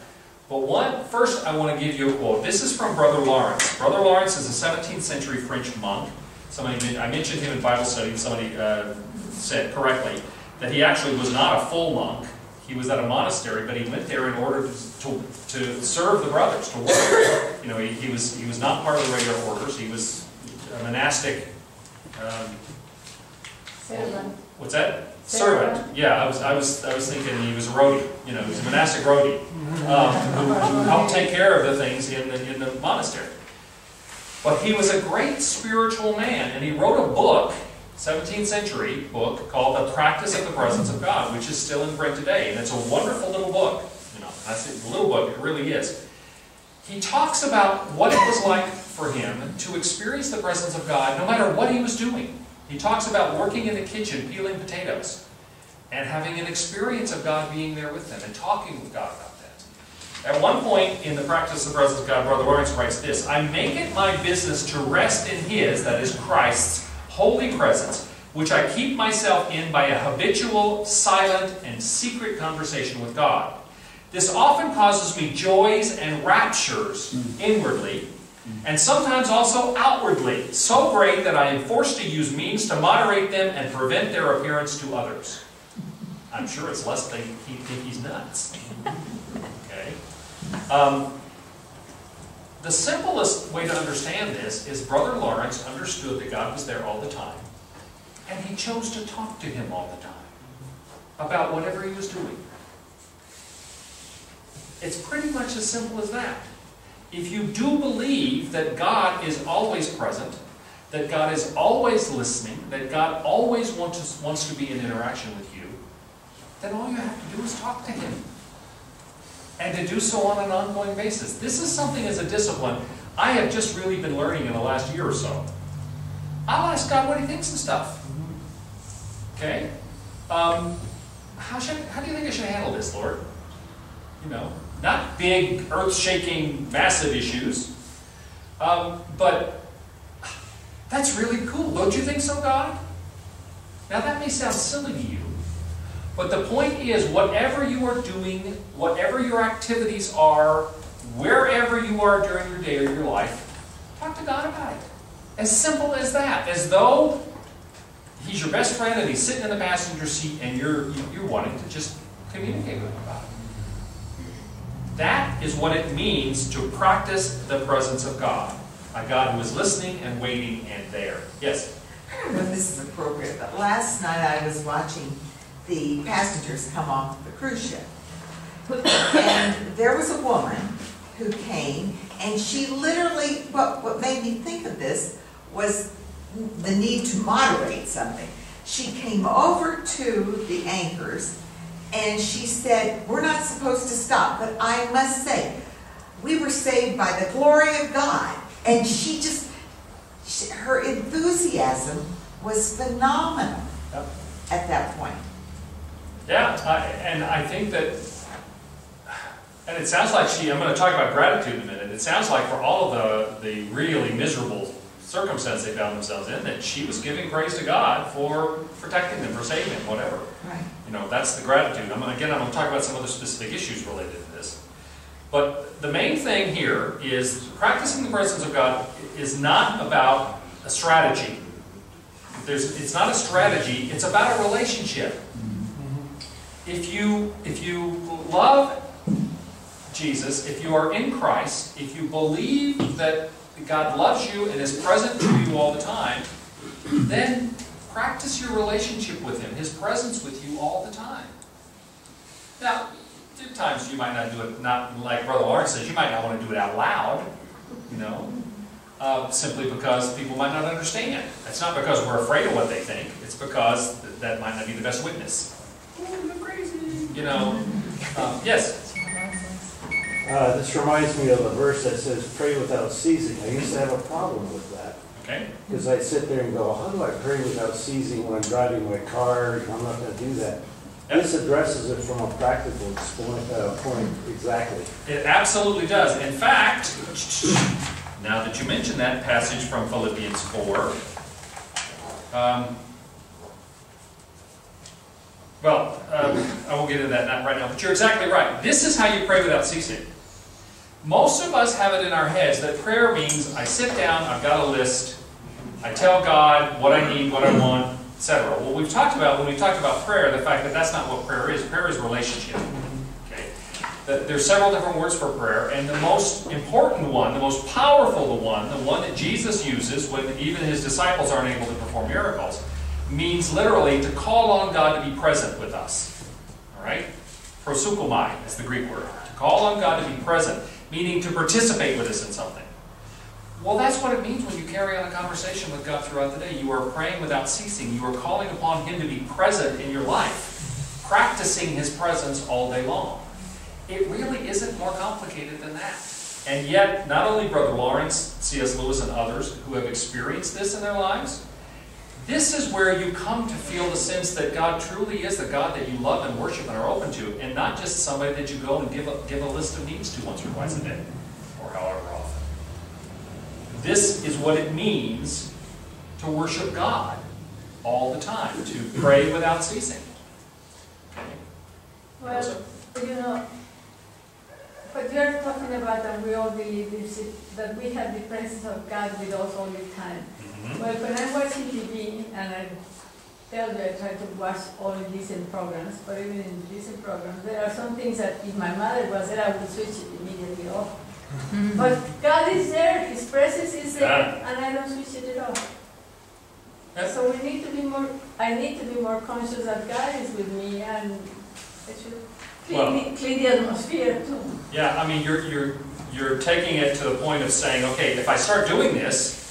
But one, first I want to give you a quote. This is from Brother Lawrence. Brother Lawrence is a 17th century French monk. Somebody, I mentioned him in Bible study, somebody uh, said correctly that he actually was not a full monk. He was at a monastery, but he went there in order to, to, to serve the brothers, to work. You know, he, he, was, he was not part of the regular orders. He was a monastic um, Servant. What's that? Servant. Servant. Yeah, I was, I was, I was thinking he was a roadie. You know, he was a monastic roadie um, who, who helped take care of the things in the, in the monastery. But he was a great spiritual man, and he wrote a book, 17th century book, called The Practice of the Presence of God, which is still in print today. And it's a wonderful little book. You know, little book, it really is. He talks about what it was like for him to experience the presence of God no matter what he was doing. He talks about working in the kitchen, peeling potatoes, and having an experience of God being there with them and talking with God about that. At one point in the practice of the presence of God, Brother Lawrence writes this I make it my business to rest in His, that is Christ's, holy presence, which I keep myself in by a habitual, silent, and secret conversation with God. This often causes me joys and raptures inwardly, and sometimes also outwardly, so great that I am forced to use means to moderate them and prevent their appearance to others. I'm sure it's less they he think he's nuts. Okay? Um, the simplest way to understand this is Brother Lawrence understood that God was there all the time, and he chose to talk to him all the time about whatever he was doing. It's pretty much as simple as that. If you do believe that God is always present, that God is always listening, that God always wants to, wants to be in interaction with you, then all you have to do is talk to Him. And to do so on an ongoing basis. This is something as a discipline I have just really been learning in the last year or so. I'll ask God what He thinks of stuff. Okay? Um, how, should, how do you think I should handle this, Lord? You know, not big, earth-shaking, massive issues, um, but that's really cool. Don't you think so, God? Now that may sound silly to you, but the point is, whatever you are doing, whatever your activities are, wherever you are during your day or your life, talk to God about it. As simple as that. As though He's your best friend and He's sitting in the passenger seat and you're, you're wanting to just communicate with Him about it. That is what it means to practice the presence of God. A God who is listening and waiting and there. Yes? I don't know if this is appropriate, but last night I was watching the passengers come off the cruise ship. And there was a woman who came, and she literally, what, what made me think of this was the need to moderate something. she came over to the anchors and she said, we're not supposed to stop, but I must say, we were saved by the glory of God. And she just, she, her enthusiasm was phenomenal Yep. at that point. Yeah, I- and I think that, and it sounds like she, I'm gonna talk about gratitude in a minute. It sounds like for all of the, the really miserable circumstance they found themselves in, that she was giving praise to God for protecting them, for saving them, whatever. Right. You know, that's the gratitude. I'm, again, I'm gonna talk about some other specific issues related to this. But the main thing here is practicing the presence of God is not about a strategy. There's, it's not a strategy, it's about a relationship. If you, if you love Jesus, if you are in Christ, if you believe that God loves you and is present to you all the time, then practice your relationship with Him, His presence with you all the time. Now, are times you might not do it, not like Brother Lawrence says, you might not want to do it out loud, you know, uh, simply because people might not understand. It's not because we're afraid of what they think, it's because th- that might not be the best witness. You know, um, yes, Uh, this reminds me of a verse that says, pray without ceasing. I used to have a problem with that. okay. Because I'd sit there and go, how do I pray without ceasing when I'm driving my car? I'm not gonna do that. This addresses it from a practical point, uh, point exactly. It absolutely does. In fact, now that you mention that passage from Philippians 4, um, well, um, I won't get into that not right now, but you're exactly right. This is how you pray without ceasing. Most of us have it in our heads that prayer means I sit down, I've got a list, I tell God what I need, what I want, etc. Well, we've talked about, when we talked about prayer, the fact that that's not what prayer is. Prayer is relationship. Okay? There's several different words for prayer, and the most important one, the most powerful one, the one that Jesus uses when even his disciples aren't able to perform miracles, means literally to call on God to be present with us. All right? Proseuchomai is the Greek word. To call on God to be present, meaning to participate with us in something. Well, that's what it means when you carry on a conversation with God throughout the day. You are praying without ceasing. You are calling upon Him to be present in your life, practicing His presence all day long. It really isn't more complicated than that. And yet, not only Brother Lawrence, C.S. Lewis, and others who have experienced this in their lives, this is where you come to feel the sense that God truly is the God that you love and worship and are open to, and not just somebody that you go and give a, give a list of needs to once or twice a day, or however often. This is what it means to worship God all the time, to pray without ceasing. Well, you know, but you're talking about that we all believe this, that we have the presence of God with us all the time. Mhm. Well, when I'm watching TV, and I tell you I try to watch only decent programs, but even in decent programs, there are some things that if my mother was there, I would switch it immediately off. But God is there, His presence is there, Yeah. and I don't switch it off. Yep. So we need to be more, I need to be more conscious that God is with me, and I should Well- clean, the- clean the atmosphere too. Yeah, I mean, you're, you're, you're taking it to the point of saying, okay, if I start doing this,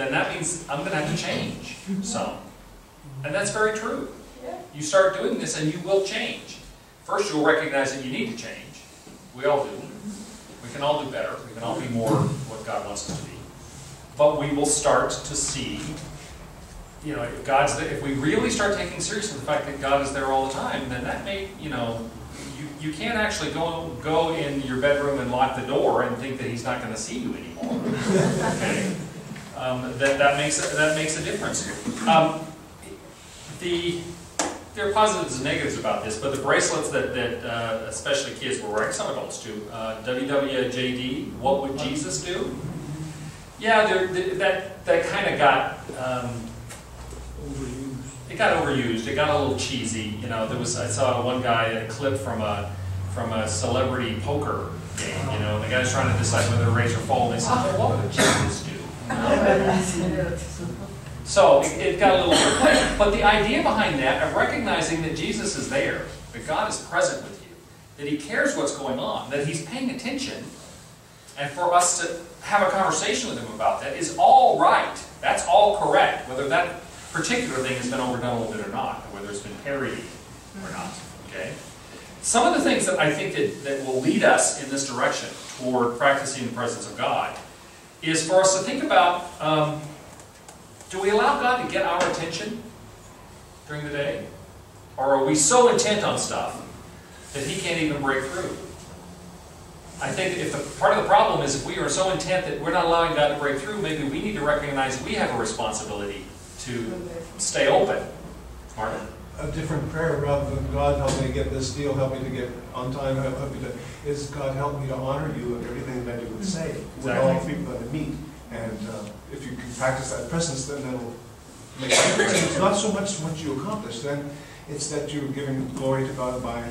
then that means I'm gonna have to change mm-hmm. some. And that's very true. You start doing this and you will change. First, you'll recognize that you need to change. We all do. We can all do better. We can all be more what God wants us to be. But we will start to see, you know, if God's, there- if we really start taking seriously the fact that God is there all the time, then that may, you know, you, you can't actually go, go in your bedroom and lock the door and think that He's not gonna see you anymore. Okay? Um, that, that makes, that makes a difference. Um, the, there are positives and negatives about this, but the bracelets that, that uh, especially kids were wearing, some adults too, uh, WWJD, what would Jesus do? Yeah, there- th- that, that kind of got, um, it got overused, it got a little cheesy, you know, there was, I saw one guy, a clip from a, from a celebrity poker game, you know, the guy's trying to decide whether to raise or fall, and they said, well, what would Jesus do? So it, it got a little overplayed. But the idea behind that of recognizing that Jesus is there, that God is present with you, that He cares what's going on, that He's paying attention, and for us to have a conversation with Him about that is all right. That's all correct. Whether that particular thing has been overdone a little bit or not, whether it's been parodied or not, okay? Some of the things that I think that, that will lead us in this direction toward practicing the presence of God is for us to think about, um, do we allow God to get our attention during the day? Or are we so intent on stuff that He can't even break through? I think if the, part of the problem is if we are so intent that we're not allowing God to break through, maybe we need to recognize we have a responsibility to stay open. Martin? A different prayer rather than God help me to get this deal, help me to get on time, help me to, is God help me to honor you and everything that you would say with all Exactly. people that I meet. And uh, if you can practice that presence, then that'll make a difference. It's not so much what you accomplish, then it's that you're giving glory to God by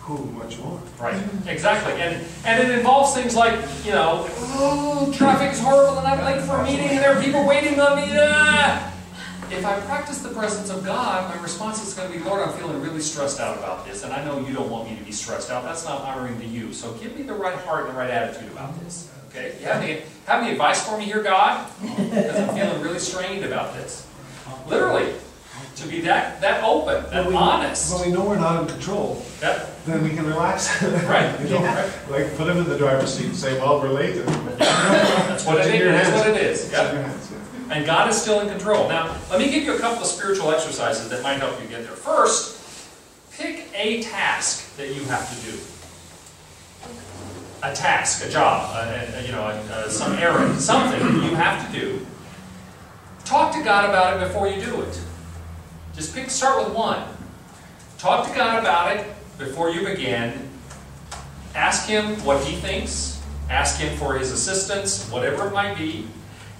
who and what you are. Right, exactly. And, and it involves things like, you know, oh, traffic is horrible and I'm late for a meeting and there are people waiting on me. Ah! If I practice the presence of God, my response is going to be, Lord, I'm feeling really stressed out about this, and I know you don't want me to be stressed out. That's not honoring to you. So give me the right heart and the right attitude about this. Okay? You have any, have any advice for me here, God? Because I'm feeling really strained about this. Literally, to be that, that open, that When we- honest. When we know we're not in control, That, then we can relax. Right. You know, Yeah. Like, put him in the driver's seat and say, well, we're late. that's what it is. That's what it is. Yep. And God is still in control. Now, let me give you a couple of spiritual exercises that might help you get there. First, pick a task that you have to do. A task, a job, a, a- you know, a- some errand, something you have to do. Talk to God about it before you do it. Just pick, start with one. Talk to God about it before you begin. Ask Him what He thinks. Ask Him for His assistance, whatever it might be.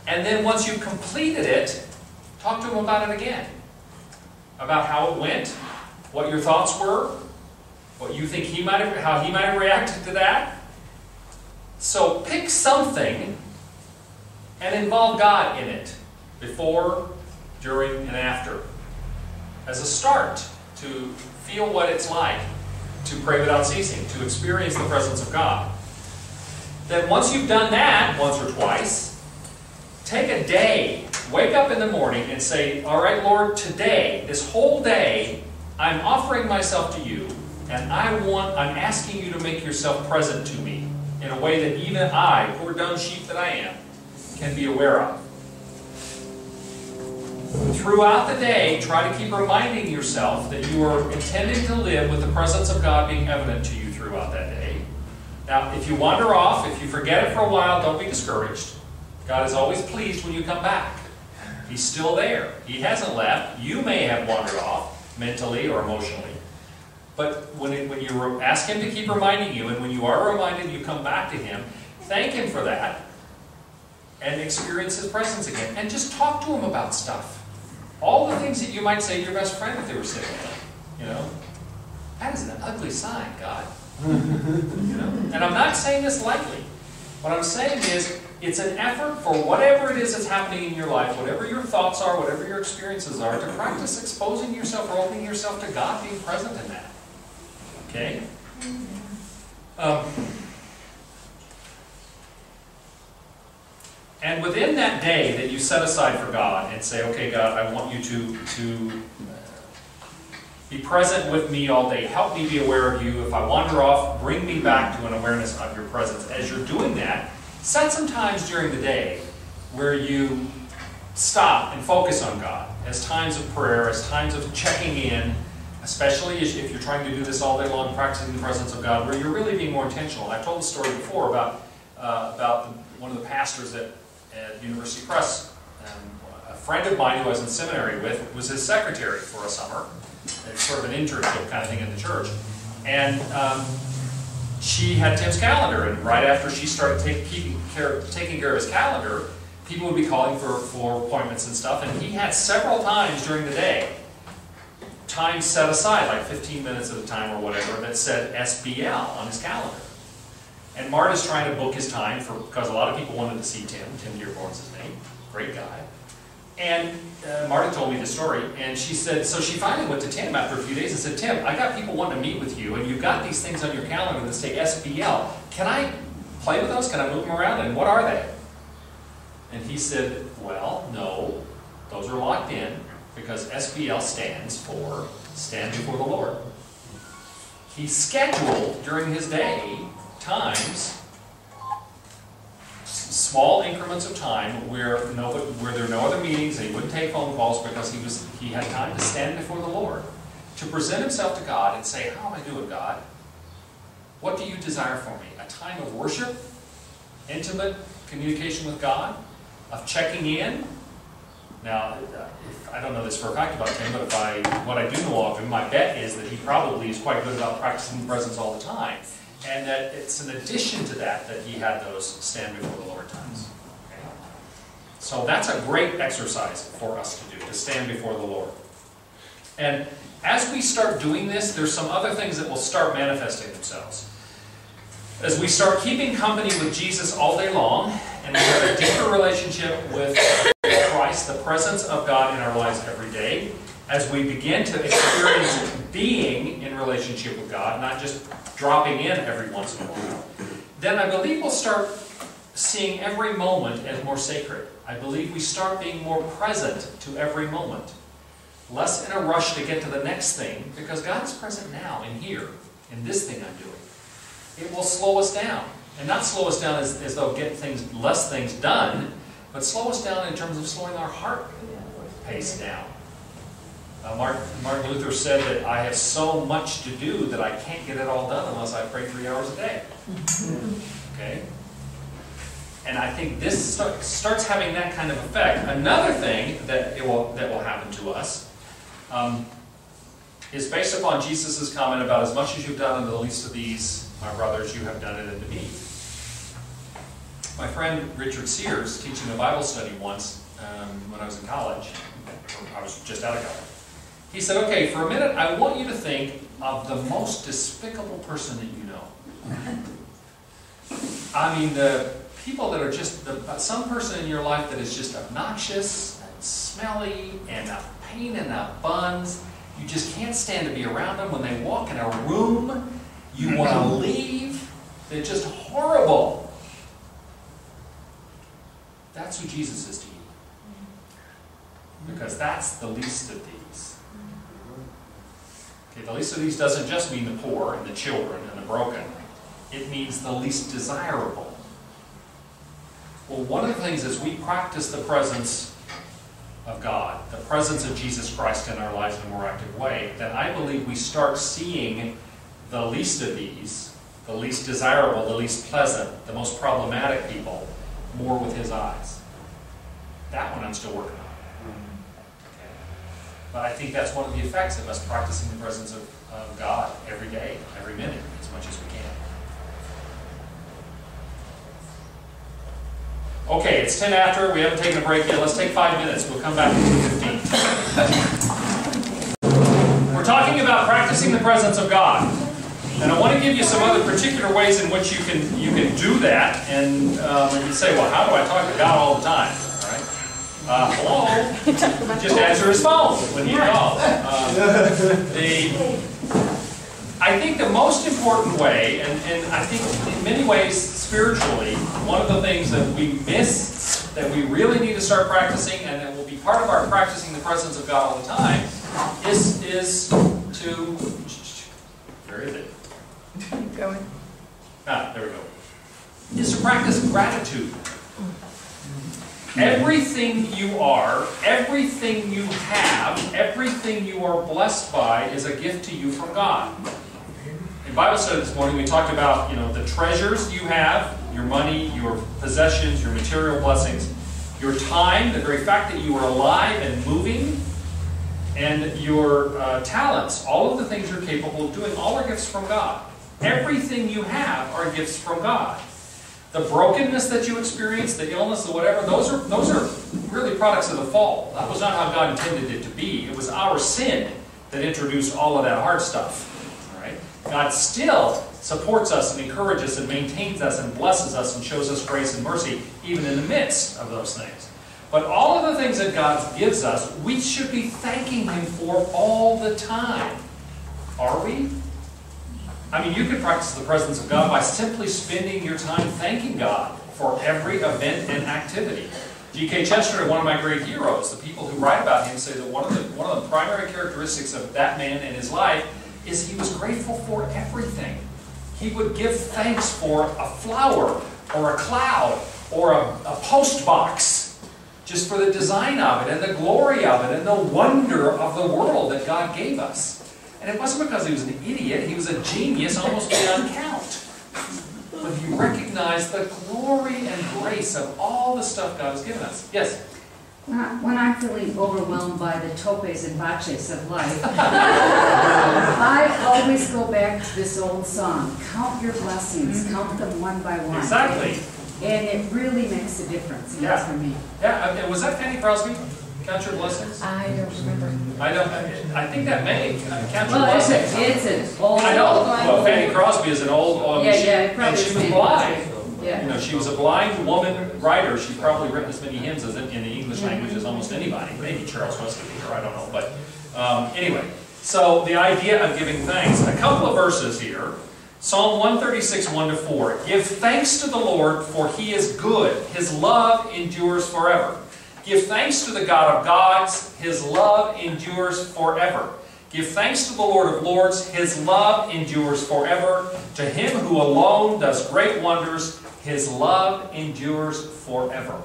And then once you've completed it, talk to him about it again. About how it went, what your thoughts were, what you think he might have, how he might have reacted to that. So pick something and involve God in it before, during, and after. As a start to feel what it's like to pray without ceasing, to experience the presence of God. Then once you've done that once or twice, Take a day, wake up in the morning and say, All right, Lord, today, this whole day, I'm offering myself to you, and I want, I'm asking you to make yourself present to me in a way that even I, poor dumb sheep that I am, can be aware of. Throughout the day, try to keep reminding yourself that you are intending to live with the presence of God being evident to you throughout that day. Now, if you wander off, if you forget it for a while, don't be discouraged. God is always pleased when you come back. He's still there. He hasn't left. You may have wandered off mentally or emotionally. But when, it, when you ask Him to keep reminding you, and when you are reminded, you come back to Him, thank Him for that, and experience His presence again. And just talk to Him about stuff. All the things that you might say to your best friend if they were there. You know? That is an ugly sign, God. you know? And I'm not saying this lightly. What I'm saying is, it's an effort for whatever it is that's happening in your life, whatever your thoughts are, whatever your experiences are, to practice exposing yourself or opening yourself to God being present in that. Okay? Um, and within that day that you set aside for God and say, okay, God, I want you to, to be present with me all day. Help me be aware of you. If I wander off, bring me back to an awareness of your presence. As you're doing that, set some times during the day where you stop and focus on God as times of prayer, as times of checking in, especially if you're trying to do this all day long, practicing the presence of God, where you're really being more intentional. I've told the story before about, uh, about the, one of the pastors at, at University Press. Um, a friend of mine who I was in seminary with was his secretary for a summer. Sort of an internship kind of thing in the church. And um, she had Tim's calendar, and right after she started take, keeping care, taking care of his calendar, people would be calling for, for appointments and stuff, and he had several times during the day, time set aside, like 15 minutes at a time or whatever, that said SBL on his calendar. And Marta's trying to book his time for, because a lot of people wanted to see Tim. Tim Dearborn's his name. Great guy. And uh, Marta told me the story, and she said, so she finally went to Tim after a few days and said, Tim, I got people wanting to meet with you, and you've got these things on your calendar that say SBL. Can I play with those? Can I move them around? And what are they? And he said, well, no, those are locked in, because SBL stands for Stand Before the Lord. He scheduled during his day times, small increments of time where no, where there are no other meetings, and he wouldn't take phone calls because he was, he had time to stand before the Lord, to present himself to God and say, how am I doing, God? What do you desire for me? A time of worship? Intimate communication with God? Of checking in? Now, if, I don't know this for a fact about Tim, but if I, what I do know of him, my bet is that he probably is quite good about practicing presence all the time. And that it's in addition to that, that he had those stand before the Lord times. Okay? So that's a great exercise for us to do, to stand before the Lord. And as we start doing this, there's some other things that will start manifesting themselves. As we start keeping company with Jesus all day long, and we have a deeper relationship with Christ, the presence of God in our lives every day, as we begin to experience being in relationship with God, not just dropping in every once in a while, then I believe we'll start seeing every moment as more sacred. I believe we start being more present to every moment. Less in a rush to get to the next thing, because God is present now and here, in this thing I'm doing. It will slow us down. And not slow us down as, as though get things less things done, but slow us down in terms of slowing our heart pace down. Uh, Martin, Luther said that I have so much to do that I can't get it all done unless I pray three hours a day. Okay? And I think this start, starts having that kind of effect. Another thing that it will that will happen to us um, is based upon Jesus' comment about as much as you've done unto the least of these, my brothers, you have done it unto me. My friend Richard Sears, teaching a Bible study once um, when I was in college, I was just out of college, he said, okay, for a minute, I want you to think of the most despicable person that you know. I mean, the people that are just, the, some person in your life that is just obnoxious and smelly and a pain in the buns. You just can't stand to be around them. When they walk in a room, you want to leave. They're just horrible. That's who Jesus is to you. Mm-hmm. Because that's the least of these. The least of these doesn't just mean the poor and the children and the broken. It means the least desirable. Well, one of the things is we practice the presence of God, the presence of Jesus Christ in our lives in a more active way, then I believe we start seeing the least of these, the least desirable, the least pleasant, the most problematic people, more with His eyes. That one I'm still working on. But I think that's one of the effects of us practicing the presence of, of God every day, every minute, as much as we can. Okay, it's 10 after. We haven't taken a break yet. Let's take five minutes. We'll come back at 2.15. We're talking about practicing the presence of God. And I want to give you some other particular ways in which you can you can do that. And um, you say, well, how do I talk to God all the time? All right. Uh, hello? Just answer his phone when he calls. Uh, the, I think the most important way, and, and I think in many ways spiritually, one of the things that we miss, that we really need to start practicing, and that will be part of our practicing the presence of God all the time, is, is to, where is it? Keep going. Ah, there we go. Is to practice gratitude. Everything you are, everything you have, everything you are blessed by is a gift to you from God. In Bible study this morning, we talked about you know the treasures you have, your money, your possessions, your material blessings, your time, the very fact that you are alive and moving, and your uh, talents, all of the things you're capable of doing, all are gifts from God. Everything you have are gifts from God. The brokenness that you experience, the illness, the whatever, those are those are really products of the fall. That was not how God intended it to be. It was our sin that introduced all of that hard stuff. All right? God still supports us and encourages and maintains us and blesses us and shows us grace and mercy even in the midst of those things. But all of the things that God gives us, we should be thanking Him for all the time. Are we? I mean, you can practice the presence of God by simply spending your time thanking God for every event and activity. G.K. Chesterton, one of my great heroes, the people who write about him say that one of the, one of the primary characteristics of that man and his life is he was grateful for everything. He would give thanks for a flower, or a cloud, or a, a post box, just for the design of it, and the glory of it, and the wonder of the world that God gave us. And it wasn't because he was an idiot, he was a genius almost beyond count. But he recognized the glory and grace of all the stuff God has given us. Yes? When I- when I'm feeling overwhelmed by the topes and baches of life, I always go back to this old song, count your blessings, count them one by one. Exactly. And it really makes a difference, Yeah. for me. Yeah, was that Fanny Crosby? Count your blessings? I don't remember. I don't, I think that may, uh, count your Well, it's blessings. a, it's an old. I know, well, Fanny Crosby is an old, um, Yeah, she- yeah, it probably and she was blind. You Yeah. know, she was a blind woman writer. She's probably written as many hymns as in, in the English language as almost anybody. Maybe Charles Wesley, or I don't know. But um, anyway, so the idea of giving thanks. A couple of verses here. Psalm 136, 1 to 4. Give thanks to the Lord, for he is good. His love endures forever. Give thanks to the God of gods. His love endures forever. Give thanks to the Lord of lords. His love endures forever. To him who alone does great wonders, his love endures forever.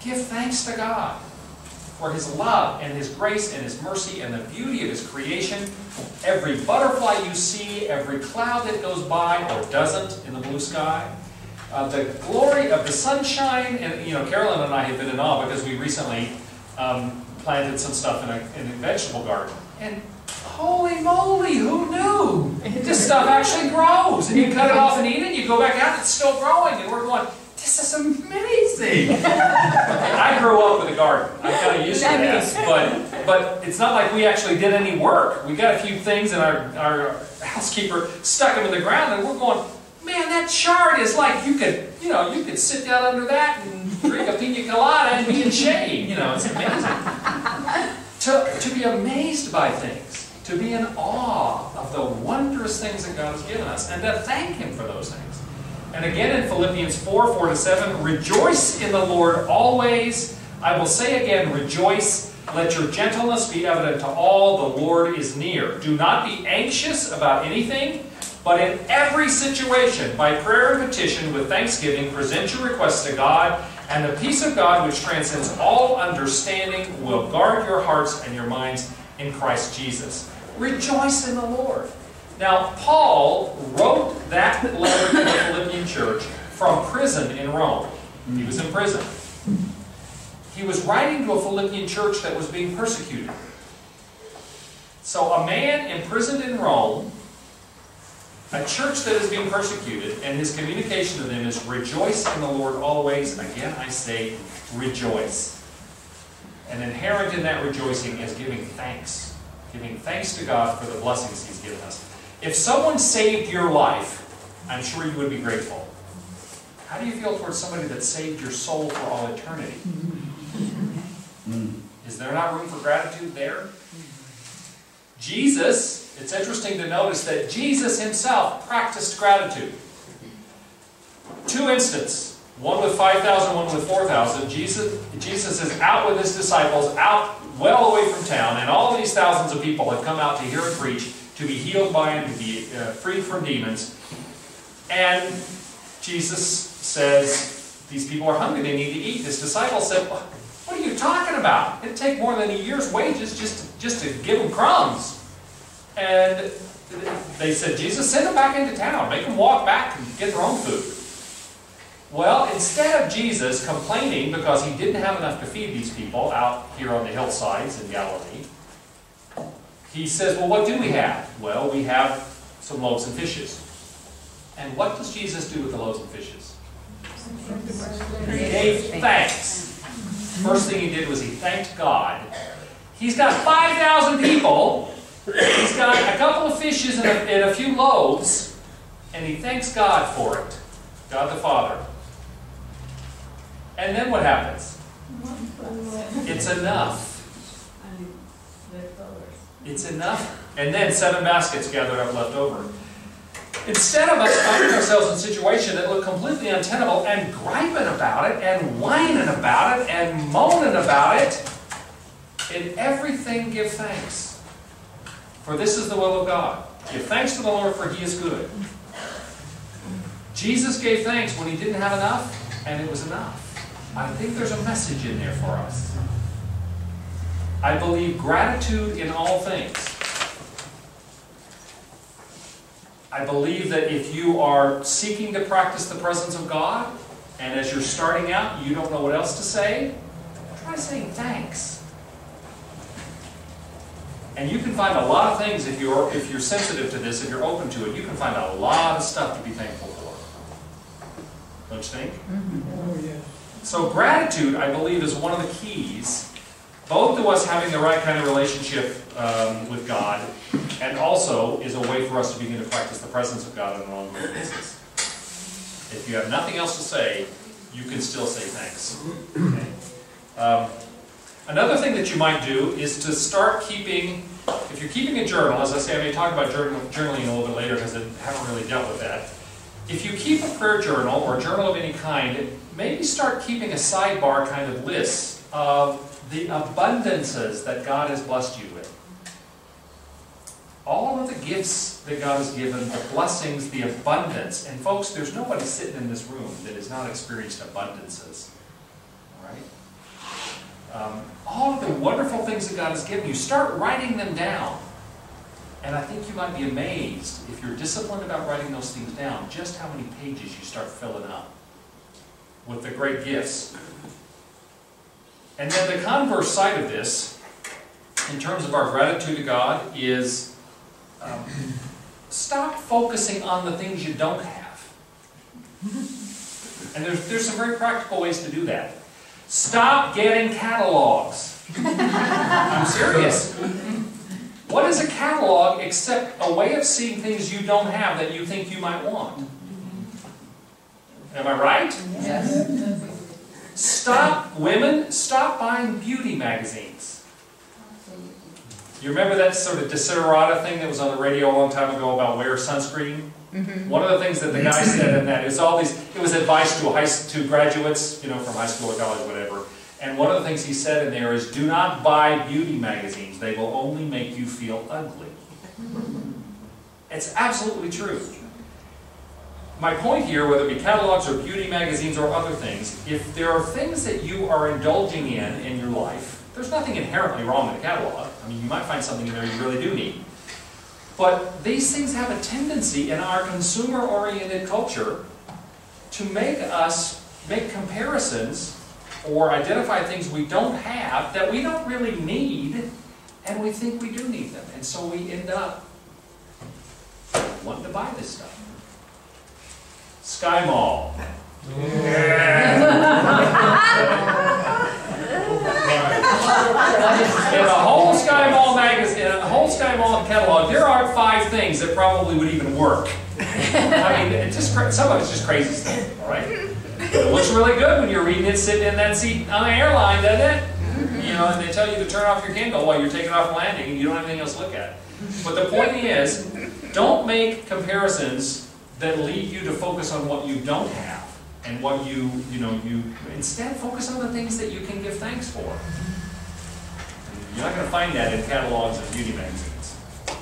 Give thanks to God for his love and his grace and his mercy and the beauty of his creation. Every butterfly you see, every cloud that goes by or doesn't in the blue sky, uh, the glory of the sunshine, and you know, Carolyn and I have been in awe because we recently um, planted some stuff in a, in a vegetable garden. And holy moly, who knew? This stuff actually grows. And you cut it off and eat it, and you go back out, it's still growing. And we're going, this is amazing. I grew up with a garden. I'm kind of used to this, but but it's not like we actually did any work. We got a few things, and our our housekeeper stuck them in the ground, and we're going, man, that chart is like you could you know you could sit down under that and drink a pina colada and be in shade. You know, it's amazing. to to be amazed by things, to be in awe of the wondrous things that God has given us, and to thank Him for those things. And again in Philippians 4 4 to 7, rejoice in the Lord always. I will say again, rejoice. Let your gentleness be evident to all. The Lord is near. Do not be anxious about anything, but in every situation, by prayer and petition with thanksgiving, present your requests to God, and the peace of God, which transcends all understanding, will guard your hearts and your minds in Christ Jesus. Rejoice in the Lord. Now, Paul wrote that letter to the Philippian church from prison in Rome. He was in prison. He was writing to a Philippian church that was being persecuted. So, a man imprisoned in Rome, a church that is being persecuted, and his communication to them is rejoice in the Lord always. Again, I say rejoice. And inherent in that rejoicing is giving thanks. Giving thanks to God for the blessings He's given us. If someone saved your life, I'm sure you would be grateful. How do you feel towards somebody that saved your soul for all eternity? Is there not room for gratitude there? Jesus, it's interesting to notice that Jesus himself practiced gratitude. Two instances, one with 5,000, one with 4,000. Jesus, Jesus is out with his disciples, out well away from town, and all these thousands of people have come out to hear him preach, to be healed by him, to be uh, freed from demons. And Jesus says, These people are hungry, they need to eat. His disciples said, What are you talking about? It'd take more than a year's wages just to, just to give them crumbs. And they said, Jesus, send them back into town. Make them walk back and get their own food. Well, instead of Jesus complaining because he didn't have enough to feed these people out here on the hillsides in Galilee, he says, Well, what do we have? Well, we have some loaves and fishes. And what does Jesus do with the loaves and fishes? He gave thanks. First thing he did was he thanked God. He's got 5,000 people. He's got a couple of fishes and a, and a few loaves. And he thanks God for it. God the Father. And then what happens? It's enough. It's enough. And then seven baskets gathered up left over. Instead of us finding ourselves in situations that look completely untenable and griping about it and whining about it and moaning about it, in everything give thanks. For this is the will of God. Give thanks to the Lord, for he is good. Jesus gave thanks when he didn't have enough, and it was enough. I think there's a message in there for us. I believe gratitude in all things. I believe that if you are seeking to practice the presence of God, and as you're starting out, you don't know what else to say, try saying thanks. And you can find a lot of things if you're if you're sensitive to this, if you're open to it, you can find a lot of stuff to be thankful for. Don't you think? Oh, yeah. So gratitude, I believe, is one of the keys, both to us having the right kind of relationship um, with God, and also is a way for us to begin to practice the presence of God on an ongoing basis. If you have nothing else to say, you can still say thanks. Okay? Um, another thing that you might do is to start keeping, if you're keeping a journal, as I say, I may talk about journal, journaling a little bit later because I haven't really dealt with that. If you keep a prayer journal or a journal of any kind, maybe start keeping a sidebar kind of list of the abundances that God has blessed you with. All of the gifts that God has given, the blessings, the abundance. And folks, there's nobody sitting in this room that has not experienced abundances. All right? Um, all of the wonderful things that God has given you, start writing them down. And I think you might be amazed, if you're disciplined about writing those things down, just how many pages you start filling up with the great gifts. And then the converse side of this, in terms of our gratitude to God, is um, stop focusing on the things you don't have. And there's, there's some very practical ways to do that. Stop getting catalogs. I'm serious. What is a catalog except a way of seeing things you don't have that you think you might want? Am I right? Yes. Stop, women, stop buying beauty magazines. You remember that sort of desiderata thing that was on the radio a long time ago about wear sunscreen? Mm-hmm. One of the things that the guy said in that is all these, it was advice to high, to graduates, you know, from high school or college, whatever. And one of the things he said in there is, do not buy beauty magazines. They will only make you feel ugly. It's absolutely true. My point here, whether it be catalogs or beauty magazines or other things, if there are things that you are indulging in in your life, there's nothing inherently wrong with a catalog. I mean, you might find something in there you really do need. But these things have a tendency in our consumer-oriented culture to make us make comparisons or identify things we don't have that we don't really need, and we think we do need them. And so we end up wanting to buy this stuff. SkyMall. Yeah. In a whole SkyMall magazine, SkyMall catalog, there are five things that probably would even work. I mean, it's just some of it's just crazy stuff, all right? It looks really good when you're reading it sitting in that seat on the airline, doesn't it? You know, and they tell you to turn off your Kindle while you're taking off landing, and you don't have anything else to look at. But the point is, don't make comparisons that lead you to focus on what you don't have and what you, you know, you instead focus on the things that you can give thanks for. You're not going to find that in catalogs of beauty magazines, okay?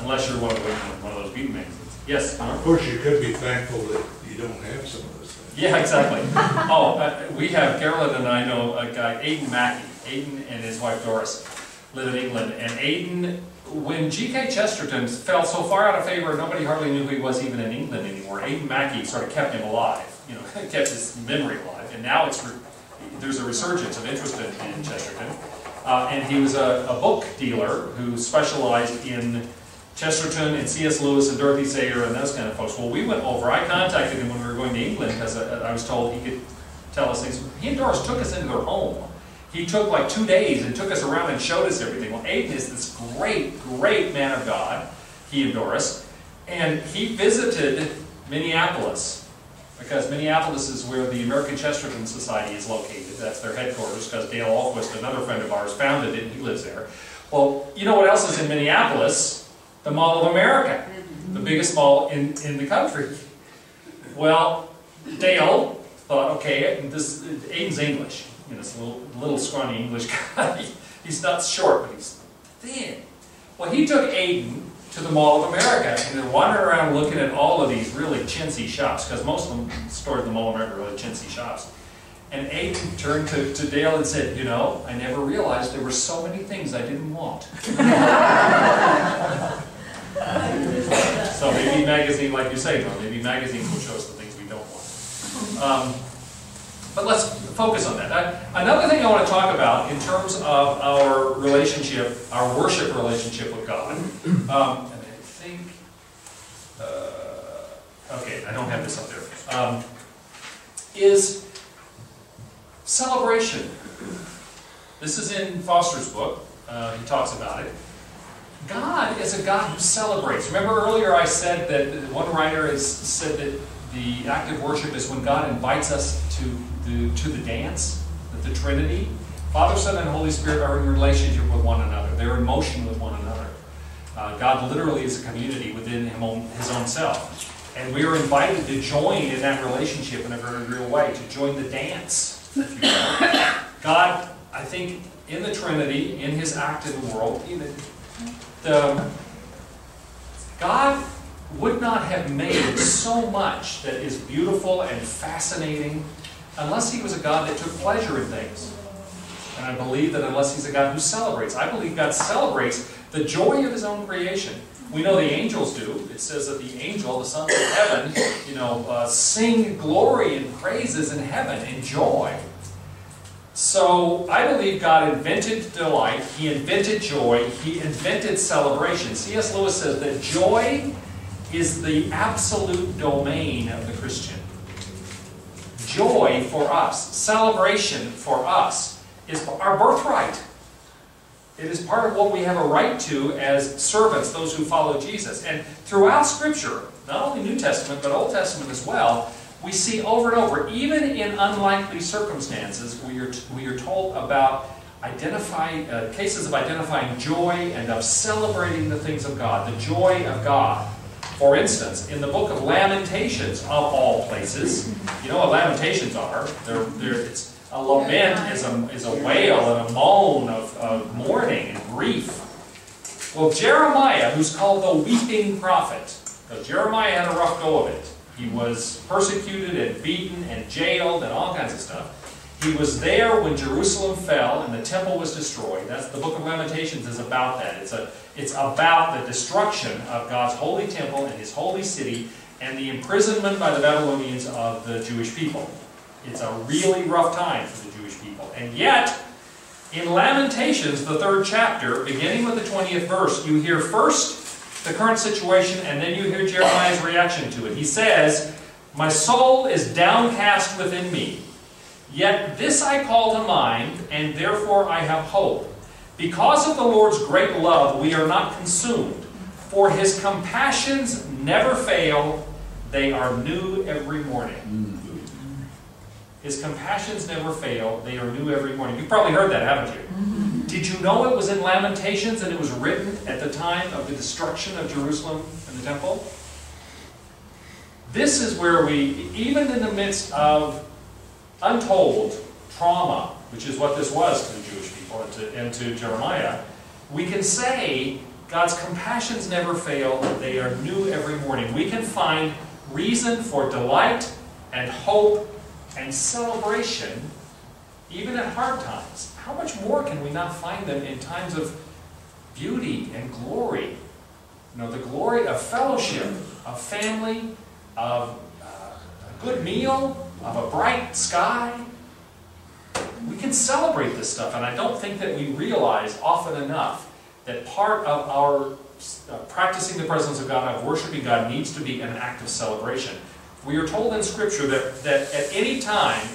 unless you're one of, those, one of those beauty magazines. Yes? Of course, you could be thankful that you don't have some of those things. Yeah, exactly. Oh, uh, we have, Carolyn and I know a guy, Aidan Mackey. Aidan and his wife Doris live in England. And Aidan, when G.K. Chesterton fell so far out of favor, nobody hardly knew who he was even in England anymore. Aidan Mackey sort of kept him alive, you know, kept his memory alive. And now it's, re- there's a resurgence of interest in, in Chesterton. Uh, and he was a, a book dealer who specialized in Chesterton and C.S. Lewis and Dorothy Sayers and those kind of folks. Well, we went over. I contacted him when we were going to England because I, I was told he could tell us things. He and Doris took us into their home. He took like two days and took us around and showed us everything. Well, Aidan is this great, great man of God, he and Doris, and he visited Minneapolis because Minneapolis is where the American Chesterton Society is located. That's their headquarters because Dale Ahlquist, another friend of ours, founded it and he lives there. Well, you know what else is in Minneapolis? The Mall of America, the biggest mall in, in the country. Well, Dale thought, okay, this, Aidan's English, you know, this little, little scrawny English guy. He's not short, but he's thin. Well, he took Aidan to the Mall of America, and they're wandering around looking at all of these really chintzy shops, because most of them stored in the Mall of America really chintzy shops. And Aidan turned to, to Dale and said, you know, I never realized there were so many things I didn't want. so maybe magazine, like you say, Norm, maybe magazines will show us the things we don't want. Um, but let's focus on that. Uh, another thing I want to talk about in terms of our relationship, our worship relationship with God, um, and I think, uh, okay, I don't have this up there, um, is celebration. This is in Foster's book. Uh, he talks about it. God is a God who celebrates. Remember earlier I said that one writer has said that the act of worship is when God invites us to the, to the dance, that the Trinity, Father, Son, and Holy Spirit are in relationship with one another. They're in motion with one another. Uh, God literally is a community within him own, His own self. And we are invited to join in that relationship in a very real way, to join the dance. God, I think, in the Trinity, in His act in the world, even the, God would not have made so much that is beautiful and fascinating unless he was a God that took pleasure in things. And I believe that unless he's a God who celebrates, I believe God celebrates the joy of his own creation. We know the angels do. It says that the angel, the sons of heaven, you know, uh, sing glory and praises in heaven and joy. So I believe God invented delight, He invented joy, He invented celebration. C.S. Lewis says that joy is the absolute domain of the Christian. Joy for us, celebration for us, is our birthright. It is part of what we have a right to as servants, those who follow Jesus. And throughout Scripture, not only New Testament, but Old Testament as well, we see over and over, even in unlikely circumstances, we are, we are told about identifying, uh, cases of identifying joy and of celebrating the things of God, the joy of God. For instance, in the book of Lamentations, of all places, you know what Lamentations are? They're, they're, it's a lament is a, is a wail and a moan of, of mourning and grief. Well, Jeremiah, who's called the weeping prophet, because Jeremiah had a rough go of it. He was persecuted and beaten and jailed and all kinds of stuff. He was there when Jerusalem fell and the temple was destroyed. That's the book of Lamentations is about that. It's a it's about the destruction of God's holy temple and his holy city and the imprisonment by the Babylonians of the Jewish people. It's a really rough time for the Jewish people. And yet, in Lamentations, the third chapter, beginning with the 20th verse, you hear first the current situation and then you hear Jeremiah's reaction to it. He says, My soul is downcast within me. Yet this I call to mind, and therefore I have hope. Because of the Lord's great love, we are not consumed. For his compassions never fail, they are new every morning. His compassions never fail, they are new every morning. You've probably heard that, haven't you? Mm-hmm. Did you know it was in Lamentations and it was written at the time of the destruction of Jerusalem and the temple? This is where we, even in the midst of untold trauma, which is what this was to the Jewish people and to, and to Jeremiah, we can say God's compassions never fail, they are new every morning. We can find reason for delight and hope and celebration even at hard times. How much more can we not find them in times of beauty and glory? You know, the glory of fellowship, of family, of uh, a good meal, of a bright sky. We can celebrate this stuff, and I don't think that we realize often enough that part of our uh, practicing the presence of God, of worshiping God, needs to be an act of celebration. We are told in Scripture that, that at any time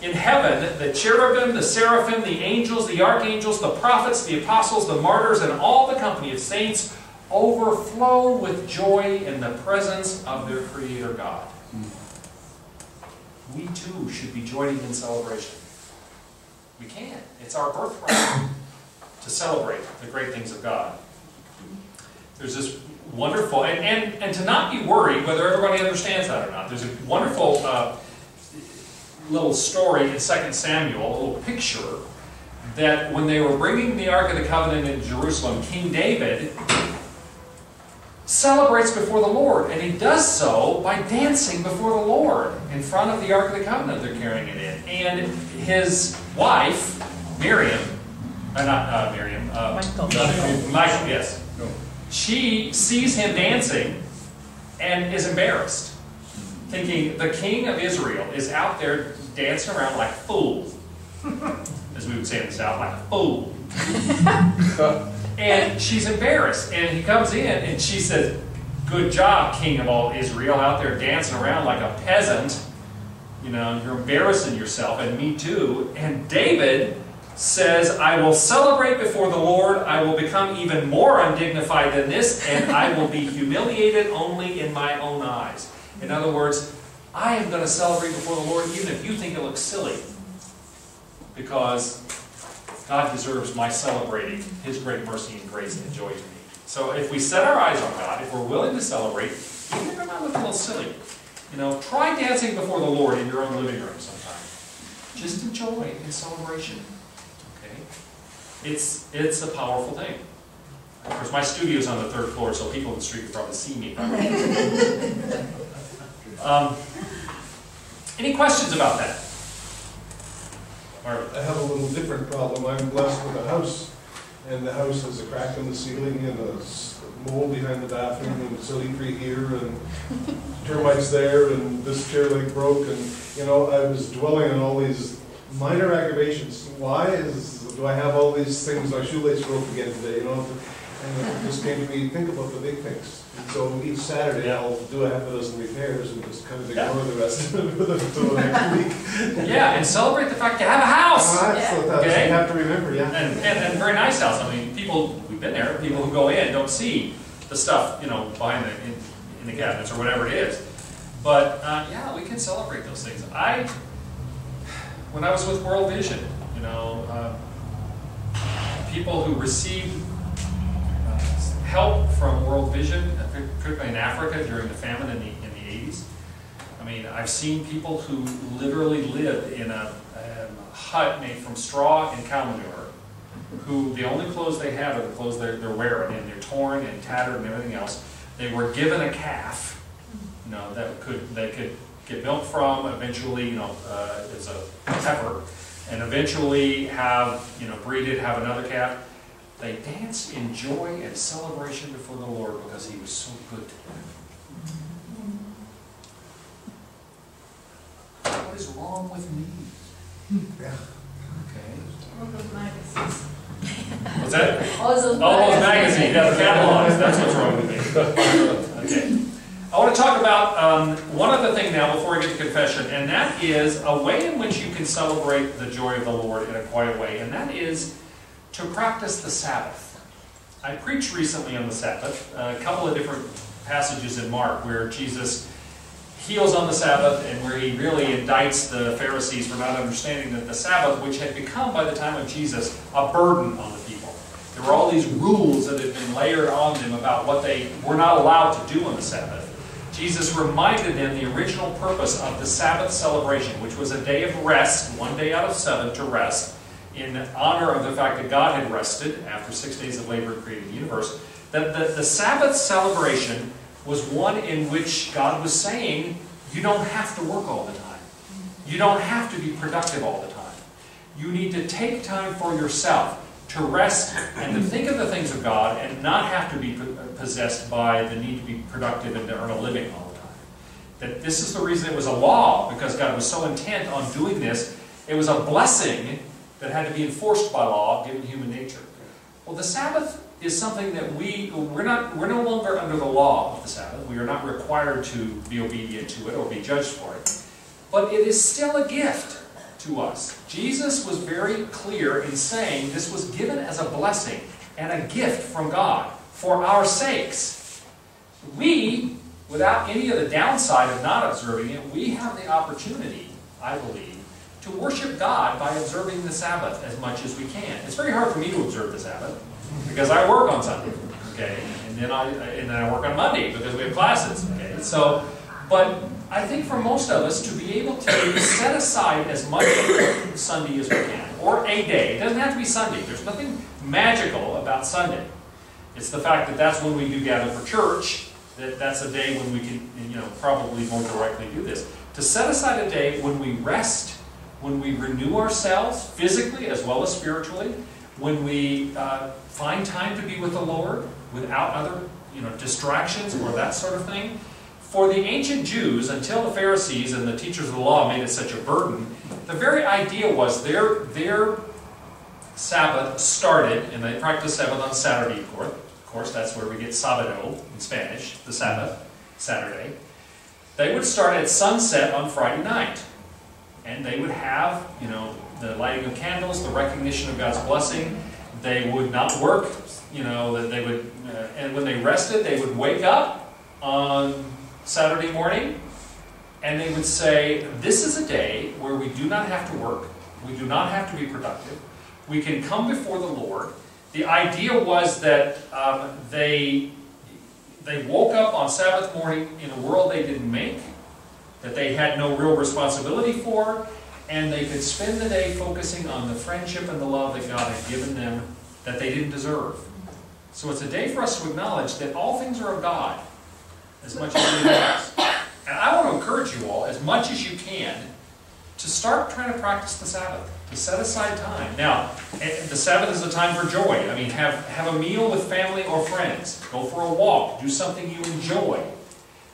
in heaven, the cherubim, the seraphim, the angels, the archangels, the prophets, the apostles, the martyrs, and all the company of saints overflow with joy in the presence of their Creator God. We too should be joining in celebration. We can. It's our birthright to celebrate the great things of God. There's this wonderful, and, and, and to not be worried whether everybody understands that or not. There's a wonderful uh, little story in 2 Samuel, a little picture, that when they were bringing the Ark of the Covenant in Jerusalem, King David celebrates before the Lord, and he does so by dancing before the Lord in front of the Ark of the Covenant they're carrying it in. And his wife, Miriam, uh, not uh, Miriam, uh, Michal. Michal, yes. She sees him dancing and is embarrassed, thinking the king of Israel is out there dancing around like a fool, as we would say in the South, like a fool. and she's embarrassed, and he comes in and she says, Good job, king of all Israel, out there dancing around like a peasant. You know, you're embarrassing yourself, and me too. And David says, I will celebrate before the Lord. I will become even more undignified than this, and I will be humiliated only in my own eyes. In other words, I am going to celebrate before the Lord even if you think it looks silly. Because God deserves my celebrating His great mercy and grace and joy to me. So if we set our eyes on God, if we're willing to celebrate, even if it might look a little silly, you know, try dancing before the Lord in your own living room sometime. Just enjoy in celebration. Okay? It's it's a powerful thing. Of course, my studio's on the third floor, so people in the street can probably see me. um, any questions about that? Or, I have a little different problem. I'm blessed with a house, and the house has a crack in the ceiling and a mole behind the bathroom and silly tree here and termites there and this chair leg broke and, you know, I was dwelling on all these minor aggravations. Why is, do I have all these things, my shoelace broke again today, you know? And it just came to me, think about the big things. And so each Saturday I'll do a half a dozen repairs and just kind of ignore the rest of it until the next week. yeah, and celebrate the fact you have a house. So that's, you Okay. have to remember, yeah. And, and, and very nice house. I mean, people, we've been there, people who go in don't see the stuff, you know, behind the, in, in the cabinets or whatever it is. But, uh, yeah, we can celebrate those things. I, when I was with World Vision, you know, uh, people who received uh, help from World Vision, particularly in Africa during the famine in the, in the 80s. I mean, I've seen people who literally lived in a, um, hut made from straw and cow manure, who the only clothes they have are the clothes they're, they're wearing, and they're torn and tattered and everything else. They were given a calf, you know, that could they could get milk from. Eventually, you know, uh, as a heifer, and eventually have you know breed it, have another calf. They danced in joy and celebration before the Lord because He was so good to them. What is wrong with me? Yeah. Okay. All those magazines. What's that? All those All those magazines. magazines, yeah, the catalogs, that's what's wrong with me. Okay. I want to talk about um, one other thing now before we get to confession, and that is a way in which you can celebrate the joy of the Lord in a quiet way, and that is to practice the Sabbath. I preached recently on the Sabbath, a couple of different passages in Mark where Jesus heals on the Sabbath and where he really indicts the Pharisees for not understanding that the Sabbath, which had become by the time of Jesus a burden on the people. There were all these rules that had been layered on them about what they were not allowed to do on the Sabbath. Jesus reminded them the original purpose of the Sabbath celebration, which was a day of rest, one day out of seven to rest, in honor of the fact that God had rested after six days of labor and created the universe. That the, the Sabbath celebration was one in which God was saying, you don't have to work all the time. You don't have to be productive all the time. You need to take time for yourself to rest and to think of the things of God and not have to be possessed by the need to be productive and to earn a living all the time. That this is the reason it was a law, because God was so intent on doing this. It was a blessing that had to be enforced by law, given human nature. Well, the Sabbath is something that we we're not we're no longer under the law of the Sabbath. We are not required to be obedient to it or be judged for it. But it is still a gift to us. Jesus was very clear in saying this was given as a blessing and a gift from God for our sakes. We, without any of the downside of not observing it, we have the opportunity, I believe, to worship God by observing the Sabbath as much as we can. It's very hard for me to observe the Sabbath because I work on Sunday. okay? And then I, and then I work on Monday because we have classes, okay? So, but I think for most of us to be able to set aside as much Sunday as we can, or a day. It doesn't have to be Sunday. There's nothing magical about Sunday. It's the fact that that's when we do gather for church. That that's a day when we can, you know, probably more directly do this. To set aside a day when we rest, when we renew ourselves physically as well as spiritually, when we uh, find time to be with the Lord without other, you know, distractions or that sort of thing. For the ancient Jews, until the Pharisees and the teachers of the law made it such a burden, the very idea was their, their Sabbath started, and they practiced Sabbath on Saturday, of course. Of course, that's where we get Sabado in Spanish, the Sabbath, Saturday. They would start at sunset on Friday night. And they would have, you know, the lighting of candles, the recognition of God's blessing. They would not work, you know, that they would, uh, and when they rested, they would wake up on Saturday morning and they would say, This is a day where we do not have to work, we do not have to be productive, we can come before the Lord. The idea was that um, they, they woke up on Sabbath morning in a world they didn't make, that they had no real responsibility for, and they could spend the day focusing on the friendship and the love that God had given them that they didn't deserve. So it's a day for us to acknowledge that all things are of God, as much as it is. And I want to encourage you all, as much as you can, to start trying to practice the Sabbath, to set aside time. Now, eh, the Sabbath is a time for joy. I mean, have, have a meal with family or friends. Go for a walk. Do something you enjoy.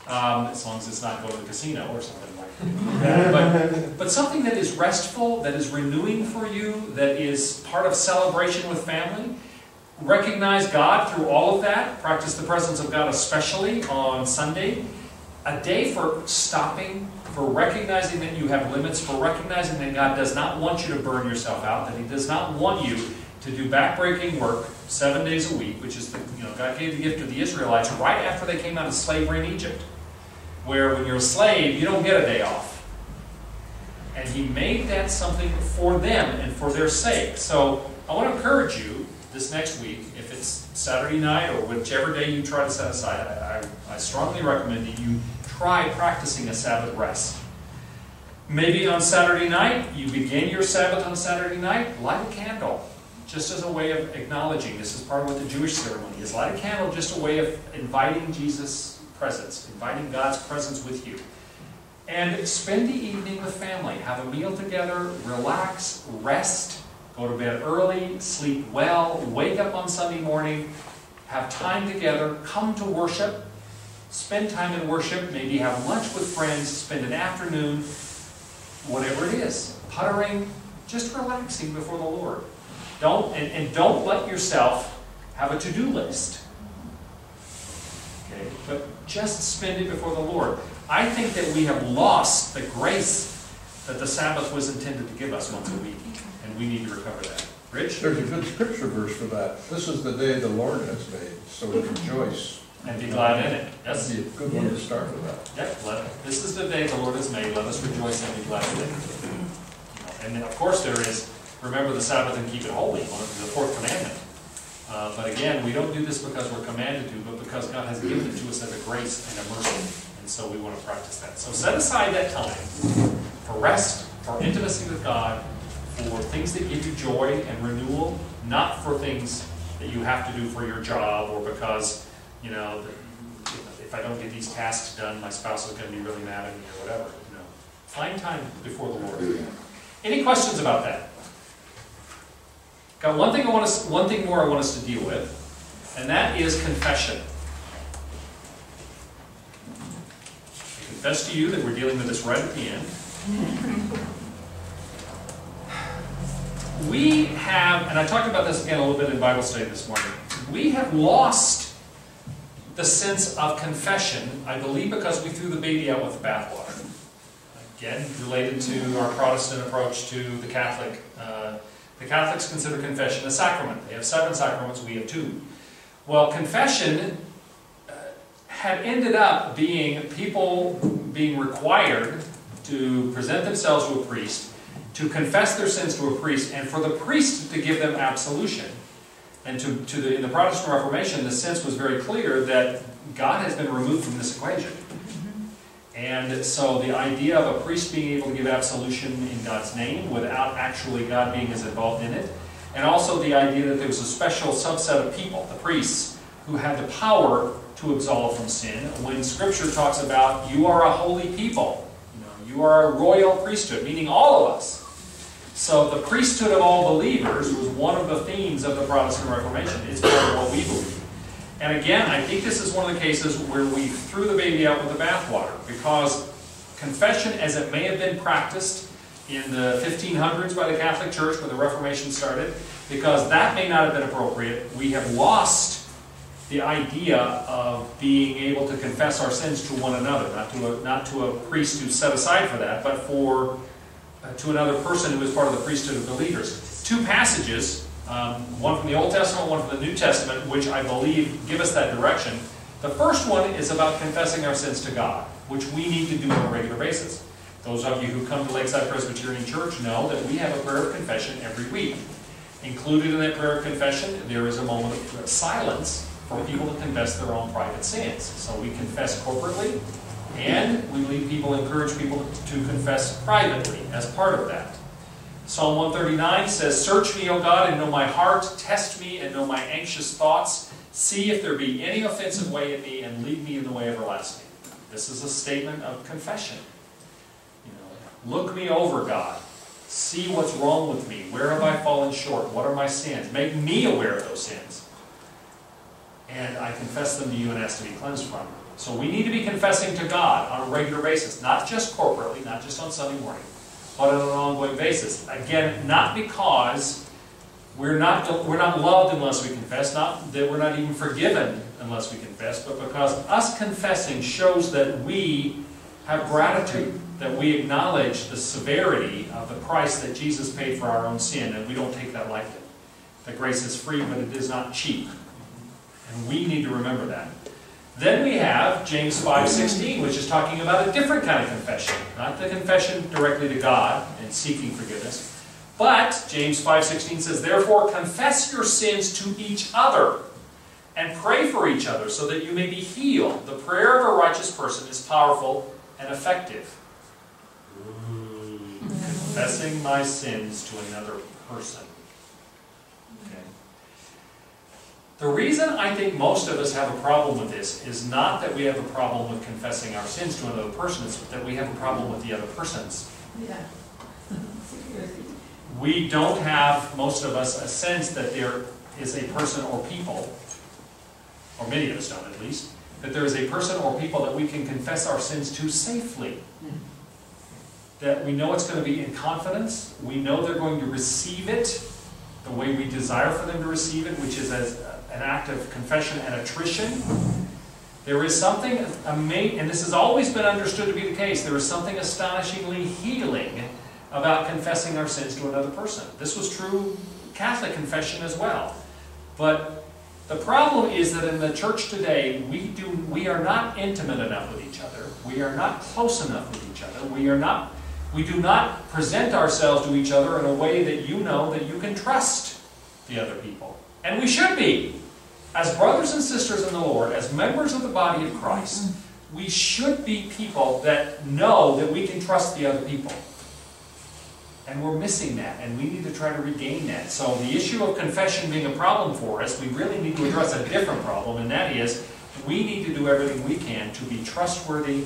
Um, as long as it's not going to the casino or something like that. But, but something that is restful, that is renewing for you, that is part of celebration with family. Recognize God through all of that. Practice the presence of God, especially on Sunday. A day for stopping, for recognizing that you have limits, for recognizing that God does not want you to burn yourself out, that He does not want you to do backbreaking work seven days a week, which is, the, you know, God gave the gift to the Israelites right after they came out of slavery in Egypt, where when you're a slave, you don't get a day off. And He made that something for them and for their sake. So I want to encourage you this next week, if it's Saturday night or whichever day you try to set aside, I, I, I strongly recommend that you try practicing a Sabbath rest. Maybe on Saturday night, you begin your Sabbath on Saturday night, light a candle, just as a way of acknowledging. This is part of what the Jewish ceremony is. Light a candle, just a way of inviting Jesus' presence, inviting God's presence with you. And spend the evening with family. Have a meal together, relax, rest, go to bed early, sleep well, wake up on Sunday morning, have time together, come to worship, spend time in worship, maybe have lunch with friends, spend an afternoon, whatever it is, puttering, just relaxing before the Lord. Don't and, and don't let yourself have a to-do list. Okay, but just spend it before the Lord. I think that we have lost the grace that the Sabbath was intended to give us once a week, and we need to recover that. Rich? There's a good scripture verse for that. This is the day the Lord has made, so rejoice. And be glad in it. Yes? That'd be a good one to start with that. Yep, let, this is the day the Lord has made, let us rejoice and be glad in it. And then, of course, there is, remember the Sabbath and keep it holy, the fourth commandment. Uh, but again, we don't do this because we're commanded to, but because God has given it to us as a grace and a mercy. And so we want to practice that. So set aside that time for rest, for intimacy with God, for things that give you joy and renewal, not for things that you have to do for your job or because, you know, if I don't get these tasks done, my spouse is going to be really mad at me or whatever. You know, find time before the Lord. Any questions about that? Got one thing I want us, one thing more I want us to deal with, and that is confession. I confess to you that we're dealing with this right at the end. We have, and I talked about this again a little bit in Bible study this morning, we have lost the sense of confession, I believe because we threw the baby out with the bathwater. Again, related to our Protestant approach to the Catholic. Uh, the Catholics consider confession a sacrament. They have seven sacraments, we have two. Well, confession uh, had ended up being people being required to present themselves to a priest, to confess their sins to a priest, and for the priest to give them absolution. And to, to the, in the Protestant Reformation, the sense was very clear that God has been removed from this equation. And so the idea of a priest being able to give absolution in God's name without actually God being as involved in it, and also the idea that there was a special subset of people, the priests, who had the power to absolve from sin. When Scripture talks about you are a holy people, you know, you are a royal priesthood, meaning all of us. So the priesthood of all believers was one of the themes of the Protestant Reformation. It's part of what we believe. And again, I think this is one of the cases where we threw the baby out with the bathwater because confession, as it may have been practiced in the 1500s by the Catholic Church when the Reformation started, because that may not have been appropriate, we have lost the idea of being able to confess our sins to one another, not to a, not to a priest who's set aside for that, but for to another person who is part of the priesthood of believers. Two passages, um, one from the Old Testament, one from the New Testament, which I believe give us that direction. The first one is about confessing our sins to God, which we need to do on a regular basis. Those of you who come to Lakeside Presbyterian Church know that we have a prayer of confession every week. Included in that prayer of confession, there is a moment of silence for people to confess their own private sins. So we confess corporately, and we lead people, encourage people to confess privately as part of that. Psalm 139 says, Search me, O God, and know my heart. Test me and know my anxious thoughts. See if there be any offensive way in me, and lead me in the way everlasting. This is a statement of confession. You know, look me over, God. See what's wrong with me. Where have I fallen short? What are my sins? Make me aware of those sins. And I confess them to you and ask to be cleansed from them. So we need to be confessing to God on a regular basis, not just corporately, not just on Sunday morning, but on an ongoing basis. Again, not because we're not, we're not loved unless we confess, not that we're not even forgiven unless we confess, but because us confessing shows that we have gratitude, that we acknowledge the severity of the price that Jesus paid for our own sin, and we don't take that lightly. That grace is free, but it is not cheap. And we need to remember that. Then we have James 5.16, which is talking about a different kind of confession. Not the confession directly to God and seeking forgiveness. But James 5.16 says, Therefore confess your sins to each other and pray for each other so that you may be healed. The prayer of a righteous person is powerful and effective. Confessing my sins to another person. Okay. The reason I think most of us have a problem with this is not that we have a problem with confessing our sins to another person, it's that we have a problem with the other person's. Yeah. We don't have, most of us, a sense that there is a person or people, or many of us don't at least, that there is a person or people that we can confess our sins to safely. That we know it's going to be in confidence, we know they're going to receive it the way we desire for them to receive it, which is as an act of confession and attrition. There is something amazing, and this has always been understood to be the case, there is something astonishingly healing about confessing our sins to another person. This was true Catholic confession as well. But the problem is that in the church today, we, do, we are not intimate enough with each other. We are not close enough with each other. We, are not, we do not present ourselves to each other in a way that you know that you can trust the other people. And we should be. As brothers and sisters in the Lord, as members of the body of Christ, we should be people that know that we can trust the other people. And we're missing that, and we need to try to regain that. So the issue of confession being a problem for us, we really need to address a different problem, and that is we need to do everything we can to be trustworthy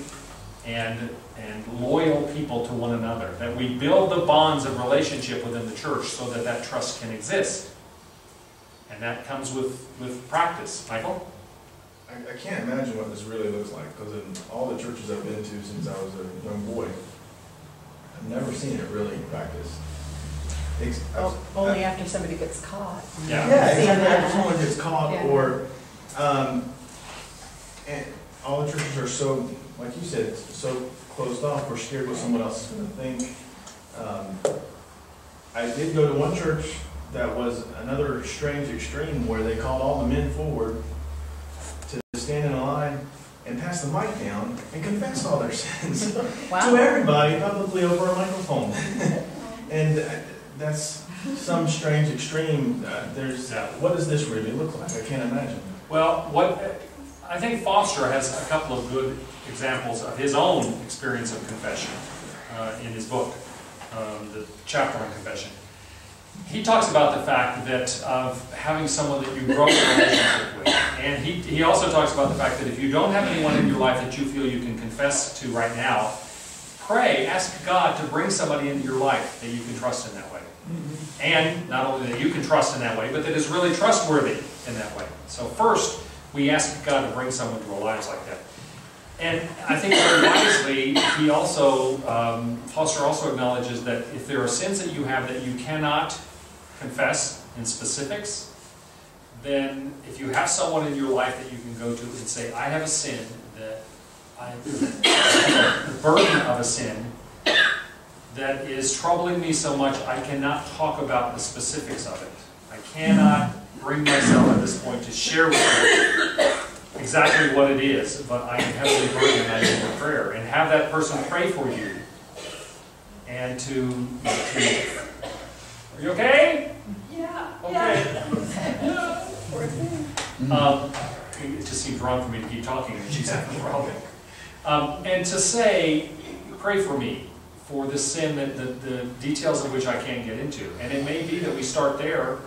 and, and loyal people to one another. That we build the bonds of relationship within the church so that that trust can exist. And that comes with, with practice. Michael? I, I can't imagine what this really looks like, because in all the churches I've been to since I was a young boy, I've never seen it really practiced. Ex- O- I've- Only after somebody gets caught. Yeah. Yeah, See exactly, after someone gets caught, Yeah. or, um, and all the churches are so, like you said, so closed off, we're scared what someone else is gonna think. Um, I did go to one church that was another strange extreme, where they called all the men forward to stand in a line and pass the mic down and confess all their sins to everybody publicly over a microphone. And uh, that's, some strange extreme, uh, there's, uh, what does this really look like? I can't imagine. Well, what, I think Foster has a couple of good examples of his own experience of confession uh, in his book, um, the chapter on confession. He talks about the fact that of having someone that you grow a relationship with. And he, he also talks about the fact that if you don't have anyone in your life that you feel you can confess to right now, pray, ask God to bring somebody into your life that you can trust in that way. And not only that you can trust in that way, but that is really trustworthy in that way. So first, we ask God to bring someone to our lives like that. And I think very wisely, he also, um, Foster also acknowledges that if there are sins that you have that you cannot confess in specifics, then if you have someone in your life that you can go to and say, I have a sin that I, the burden of a sin that is troubling me so much I cannot talk about the specifics of it. I cannot bring myself at this point to share with you exactly what it is, but I am heavily burdened I need a prayer. And have that person pray for you. And to, to are you okay? Yeah. Okay. Um, it just seems wrong for me to keep talking and she's having a problem. Um, and to say, pray for me for the sin that the, the details of which I can't get into. And it may be that we start there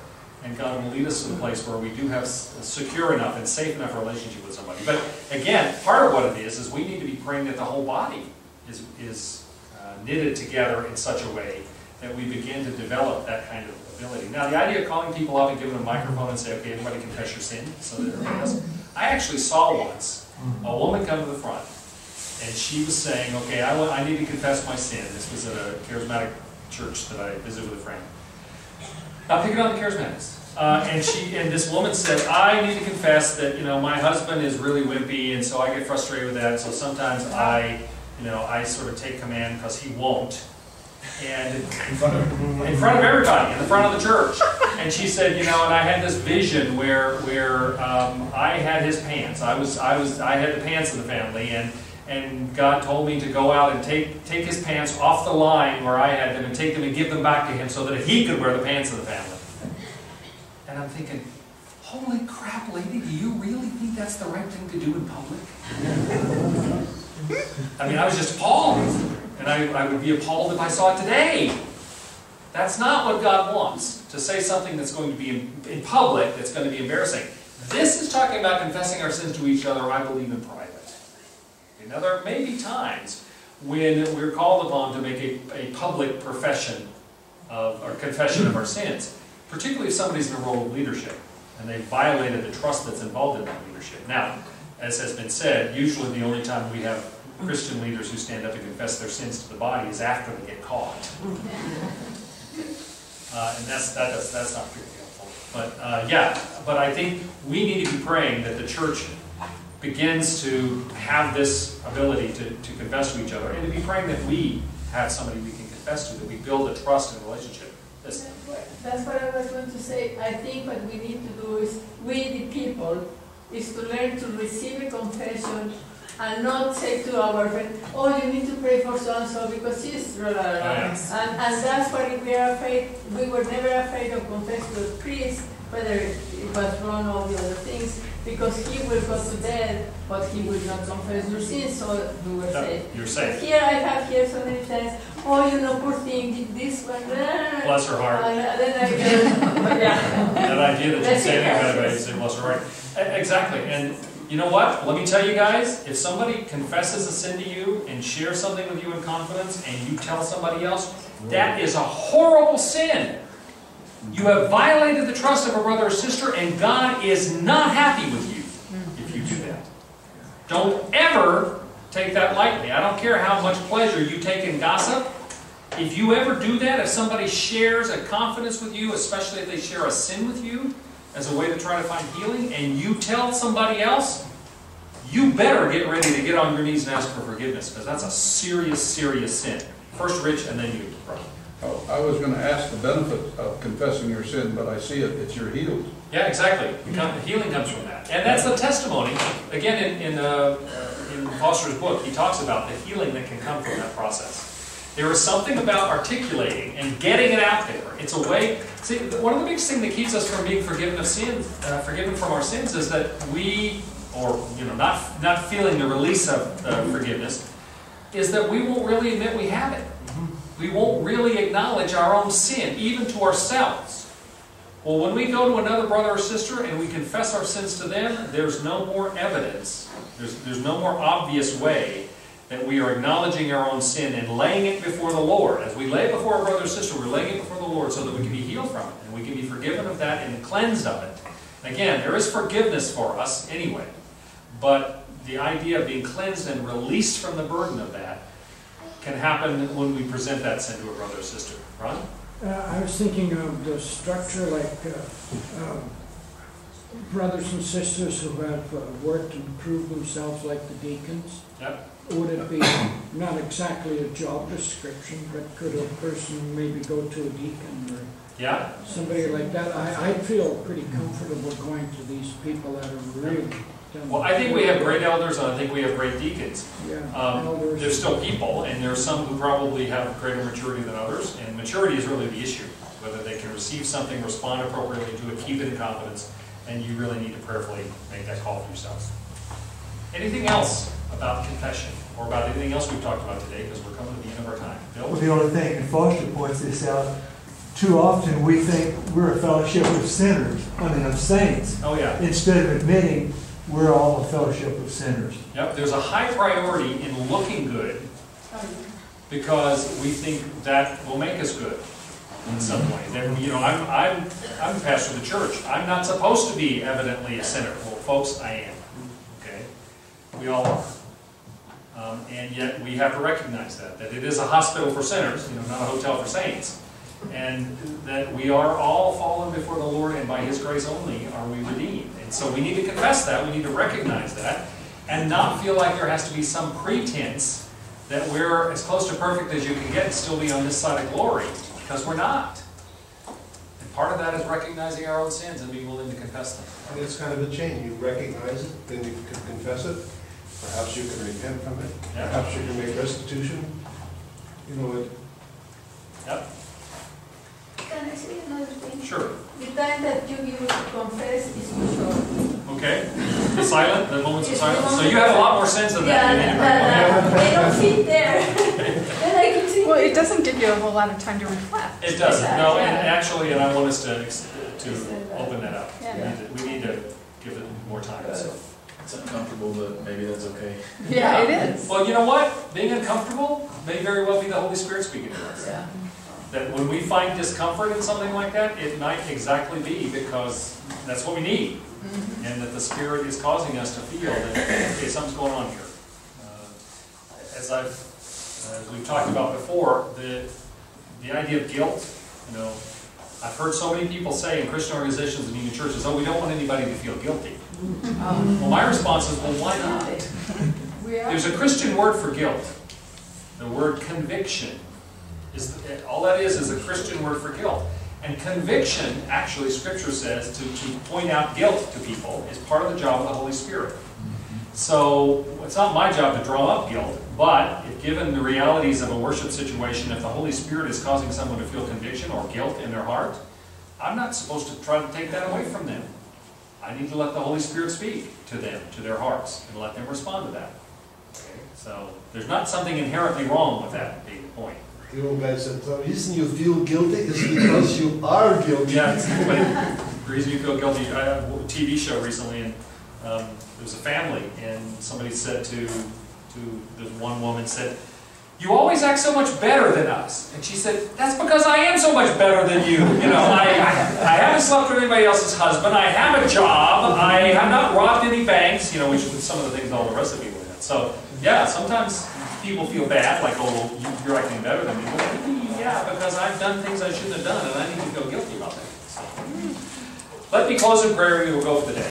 and God will lead us to the place where we do have a secure enough and safe enough relationship with somebody. But again, part of what it is, is we need to be praying that the whole body is, is uh, knitted together in such a way that we begin to develop that kind of ability. Now, the idea of calling people up and giving them a microphone and say, okay, everybody confess your sin, so that everybody does. I actually saw once a woman come to the front, and she was saying, okay, I, want, I need to confess my sin. This was at a charismatic church that I visited with a friend. Now, pick it on the charismatics. Uh, and she and this woman said, I need to confess that you know my husband is really wimpy, and so I get frustrated with that. So sometimes I, you know, I sort of take command because he won't. And in front of in front of everybody, in the front of the church. And she said, you know, and I had this vision where where um, I had his pants. I was I was I had the pants of the family, and and God told me to go out and take take his pants off the line where I had them and take them and give them back to him so that he could wear the pants of the family. And I'm thinking, holy crap, lady, do you really think that's the right thing to do in public? I mean, I was just appalled. And I, I would be appalled if I saw it today. That's not what God wants, to say something that's going to be in, in public, that's going to be embarrassing. This is talking about confessing our sins to each other, I believe, in private. Now, there may be times when we're called upon to make a, a public profession of, or confession of our sins, particularly if somebody's in a role of leadership and they've violated the trust that's involved in that leadership. Now, as has been said, usually the only time we have Christian leaders who stand up and confess their sins to the body is after they get caught. Uh, and that's, that does, that's not particularly helpful. But uh, yeah, but I think we need to be praying that the church begins to have this ability to, to confess to each other and to be praying that we have somebody we can confess to, that we build a trust and relationship. This, That's what I was going to say. I think what we need to do is, we the people, is to learn to receive a confession and not say to our friend, oh, you need to pray for so-and-so because she's blah, blah, blah. yes. And, and that's why we are afraid, we were never afraid of confessing to a priest, whether it was wrong or the other things, because he will go to death, but he will not confess your sins, so we were No, safe. you're But safe. here I have here so many times, oh, you know, poor thing, did this one, blah, blah, blah." Bless her heart. And then I get, yeah. That idea that you say be anything about it, cautious. you say, bless her heart. Exactly, and you know what? Let me tell you guys, if somebody confesses a sin to you and shares something with you in confidence, and you tell somebody else, that is a horrible sin. You have violated the trust of a brother or sister, and God is not happy with you if you do that. Don't ever take that lightly. I don't care how much pleasure you take in gossip. If you ever do that, if somebody shares a confidence with you, especially if they share a sin with you, as a way to try to find healing, and you tell somebody else, you better get ready to get on your knees and ask for forgiveness, because that's a serious, serious sin. First Rich, and then you. Oh, I was gonna ask the benefit of confessing your sin, but I see it, it's you're healed. Yeah, exactly. The healing comes from that. And that's the testimony. Again, in, in, uh, in Foster's book, he talks about the healing that can come from that process. There is something about articulating and getting it out there. It's a way, see, one of the biggest things that keeps us from being forgiven of sin, uh, forgiven from our sins is that we, or, you know, not, not feeling the release of forgiveness, is that we won't really admit we have it. We won't really acknowledge our own sin, even to ourselves. Well, when we go to another brother or sister and we confess our sins to them, there's no more evidence, there's, there's no more obvious way that we are acknowledging our own sin and laying it before the Lord. As we lay it before our brother or sister, we're laying it before the Lord so that we can be healed from it and we can be forgiven of that and cleansed of it. Again, there is forgiveness for us anyway, but the idea of being cleansed and released from the burden of that can happen when we present that sin to a brother or sister. Ron? Uh, I was thinking of the structure like uh, um, brothers and sisters who have uh, worked and proved themselves like the deacons. Yep. Would it be not exactly a job description, but could a person maybe go to a deacon or Yeah? somebody like that? I, I feel pretty comfortable going to these people that are really. Well, I think we have great elders and I think we have great deacons. Yeah, Um, elders. There's still people, and there's some who probably have greater maturity than others, and maturity is really the issue. Whether they can receive something, respond appropriately to it, keep it in confidence, and you really need to prayerfully make that call for yourselves. Anything else about confession, or about anything else we've talked about today, because we're coming to the end of our time? Well, Bill? the only thing, and Foster points this out, too often we think we're a fellowship of sinners, I mean of saints, Oh, yeah. instead of admitting we're all a fellowship of sinners. Yep, there's a high priority in looking good, because we think that will make us good in some way. That, you know, I'm, I'm, I'm a pastor of the church. I'm not supposed to be evidently a sinner. Well, folks, I am. We all are. Um, and yet we have to recognize that, that it is a hospital for sinners, you know, not a hotel for saints. And that we are all fallen before the Lord, and by His grace only are we redeemed. And so we need to confess that, we need to recognize that, and not feel like there has to be some pretense that we're as close to perfect as you can get and still be on this side of glory, because we're not. And part of that is recognizing our own sins and being willing to confess them. And it's kind of a chain, you recognize it, then you confess it, perhaps you can repent from it, Yeah. perhaps you can make restitution. You know, it, Yep, Can I say another thing? sure. The time that you use to confess is too short. Okay. The silent, the moments of silence. So you have a lot more sense of that. Yeah, than that- anybody that- they don't fit there. Then I can see. Well, it doesn't give you a whole lot of time to reflect. It doesn't, no, and actually, and I want us to, to open that up. We need to- We need to give it more time, so. It's uncomfortable, but maybe that's okay. Yeah, it is. Well, you know what? Being uncomfortable may very well be the Holy Spirit speaking to us. Yeah. That when we find discomfort in something like that, it might exactly be because that's what we need. And that the Spirit is causing us to feel that, okay, something's going on here. Uh, As I've, as we've talked about before, the, the idea of guilt, you know, I've heard so many people say in Christian organizations and even churches, oh, we don't want anybody to feel guilty. Well, my response is, well, why not? There's a Christian word for guilt. The word conviction. Is, all that is is a Christian word for guilt. And conviction, actually, Scripture says, to, to point out guilt to people is part of the job of the Holy Spirit. So it's not my job to draw up guilt, but if given the realities of a worship situation, if the Holy Spirit is causing someone to feel conviction or guilt in their heart, I'm not supposed to try to take that away from them. I need to let the Holy Spirit speak to them, to their hearts, and let them respond to that. Okay? So there's not something inherently wrong with that being the point. the old guy said, the reason you feel guilty is because you are guilty. Yeah, but the reason you feel guilty, I had a TV show recently, and um, there was a family, and somebody said to, to, this one woman said, you always act so much better than us. And she said, that's because I am so much better than you. You know, I, I haven't slept with anybody else's husband, I have a job, I have not robbed any banks, you know, which is some of the things all the rest of people have. So, yeah, sometimes people feel bad, like, oh, well, you- you're acting better than me. Yeah, because I've done things I shouldn't have done, and I need to feel guilty about that. So, Let me close in prayer, and we will go for the day.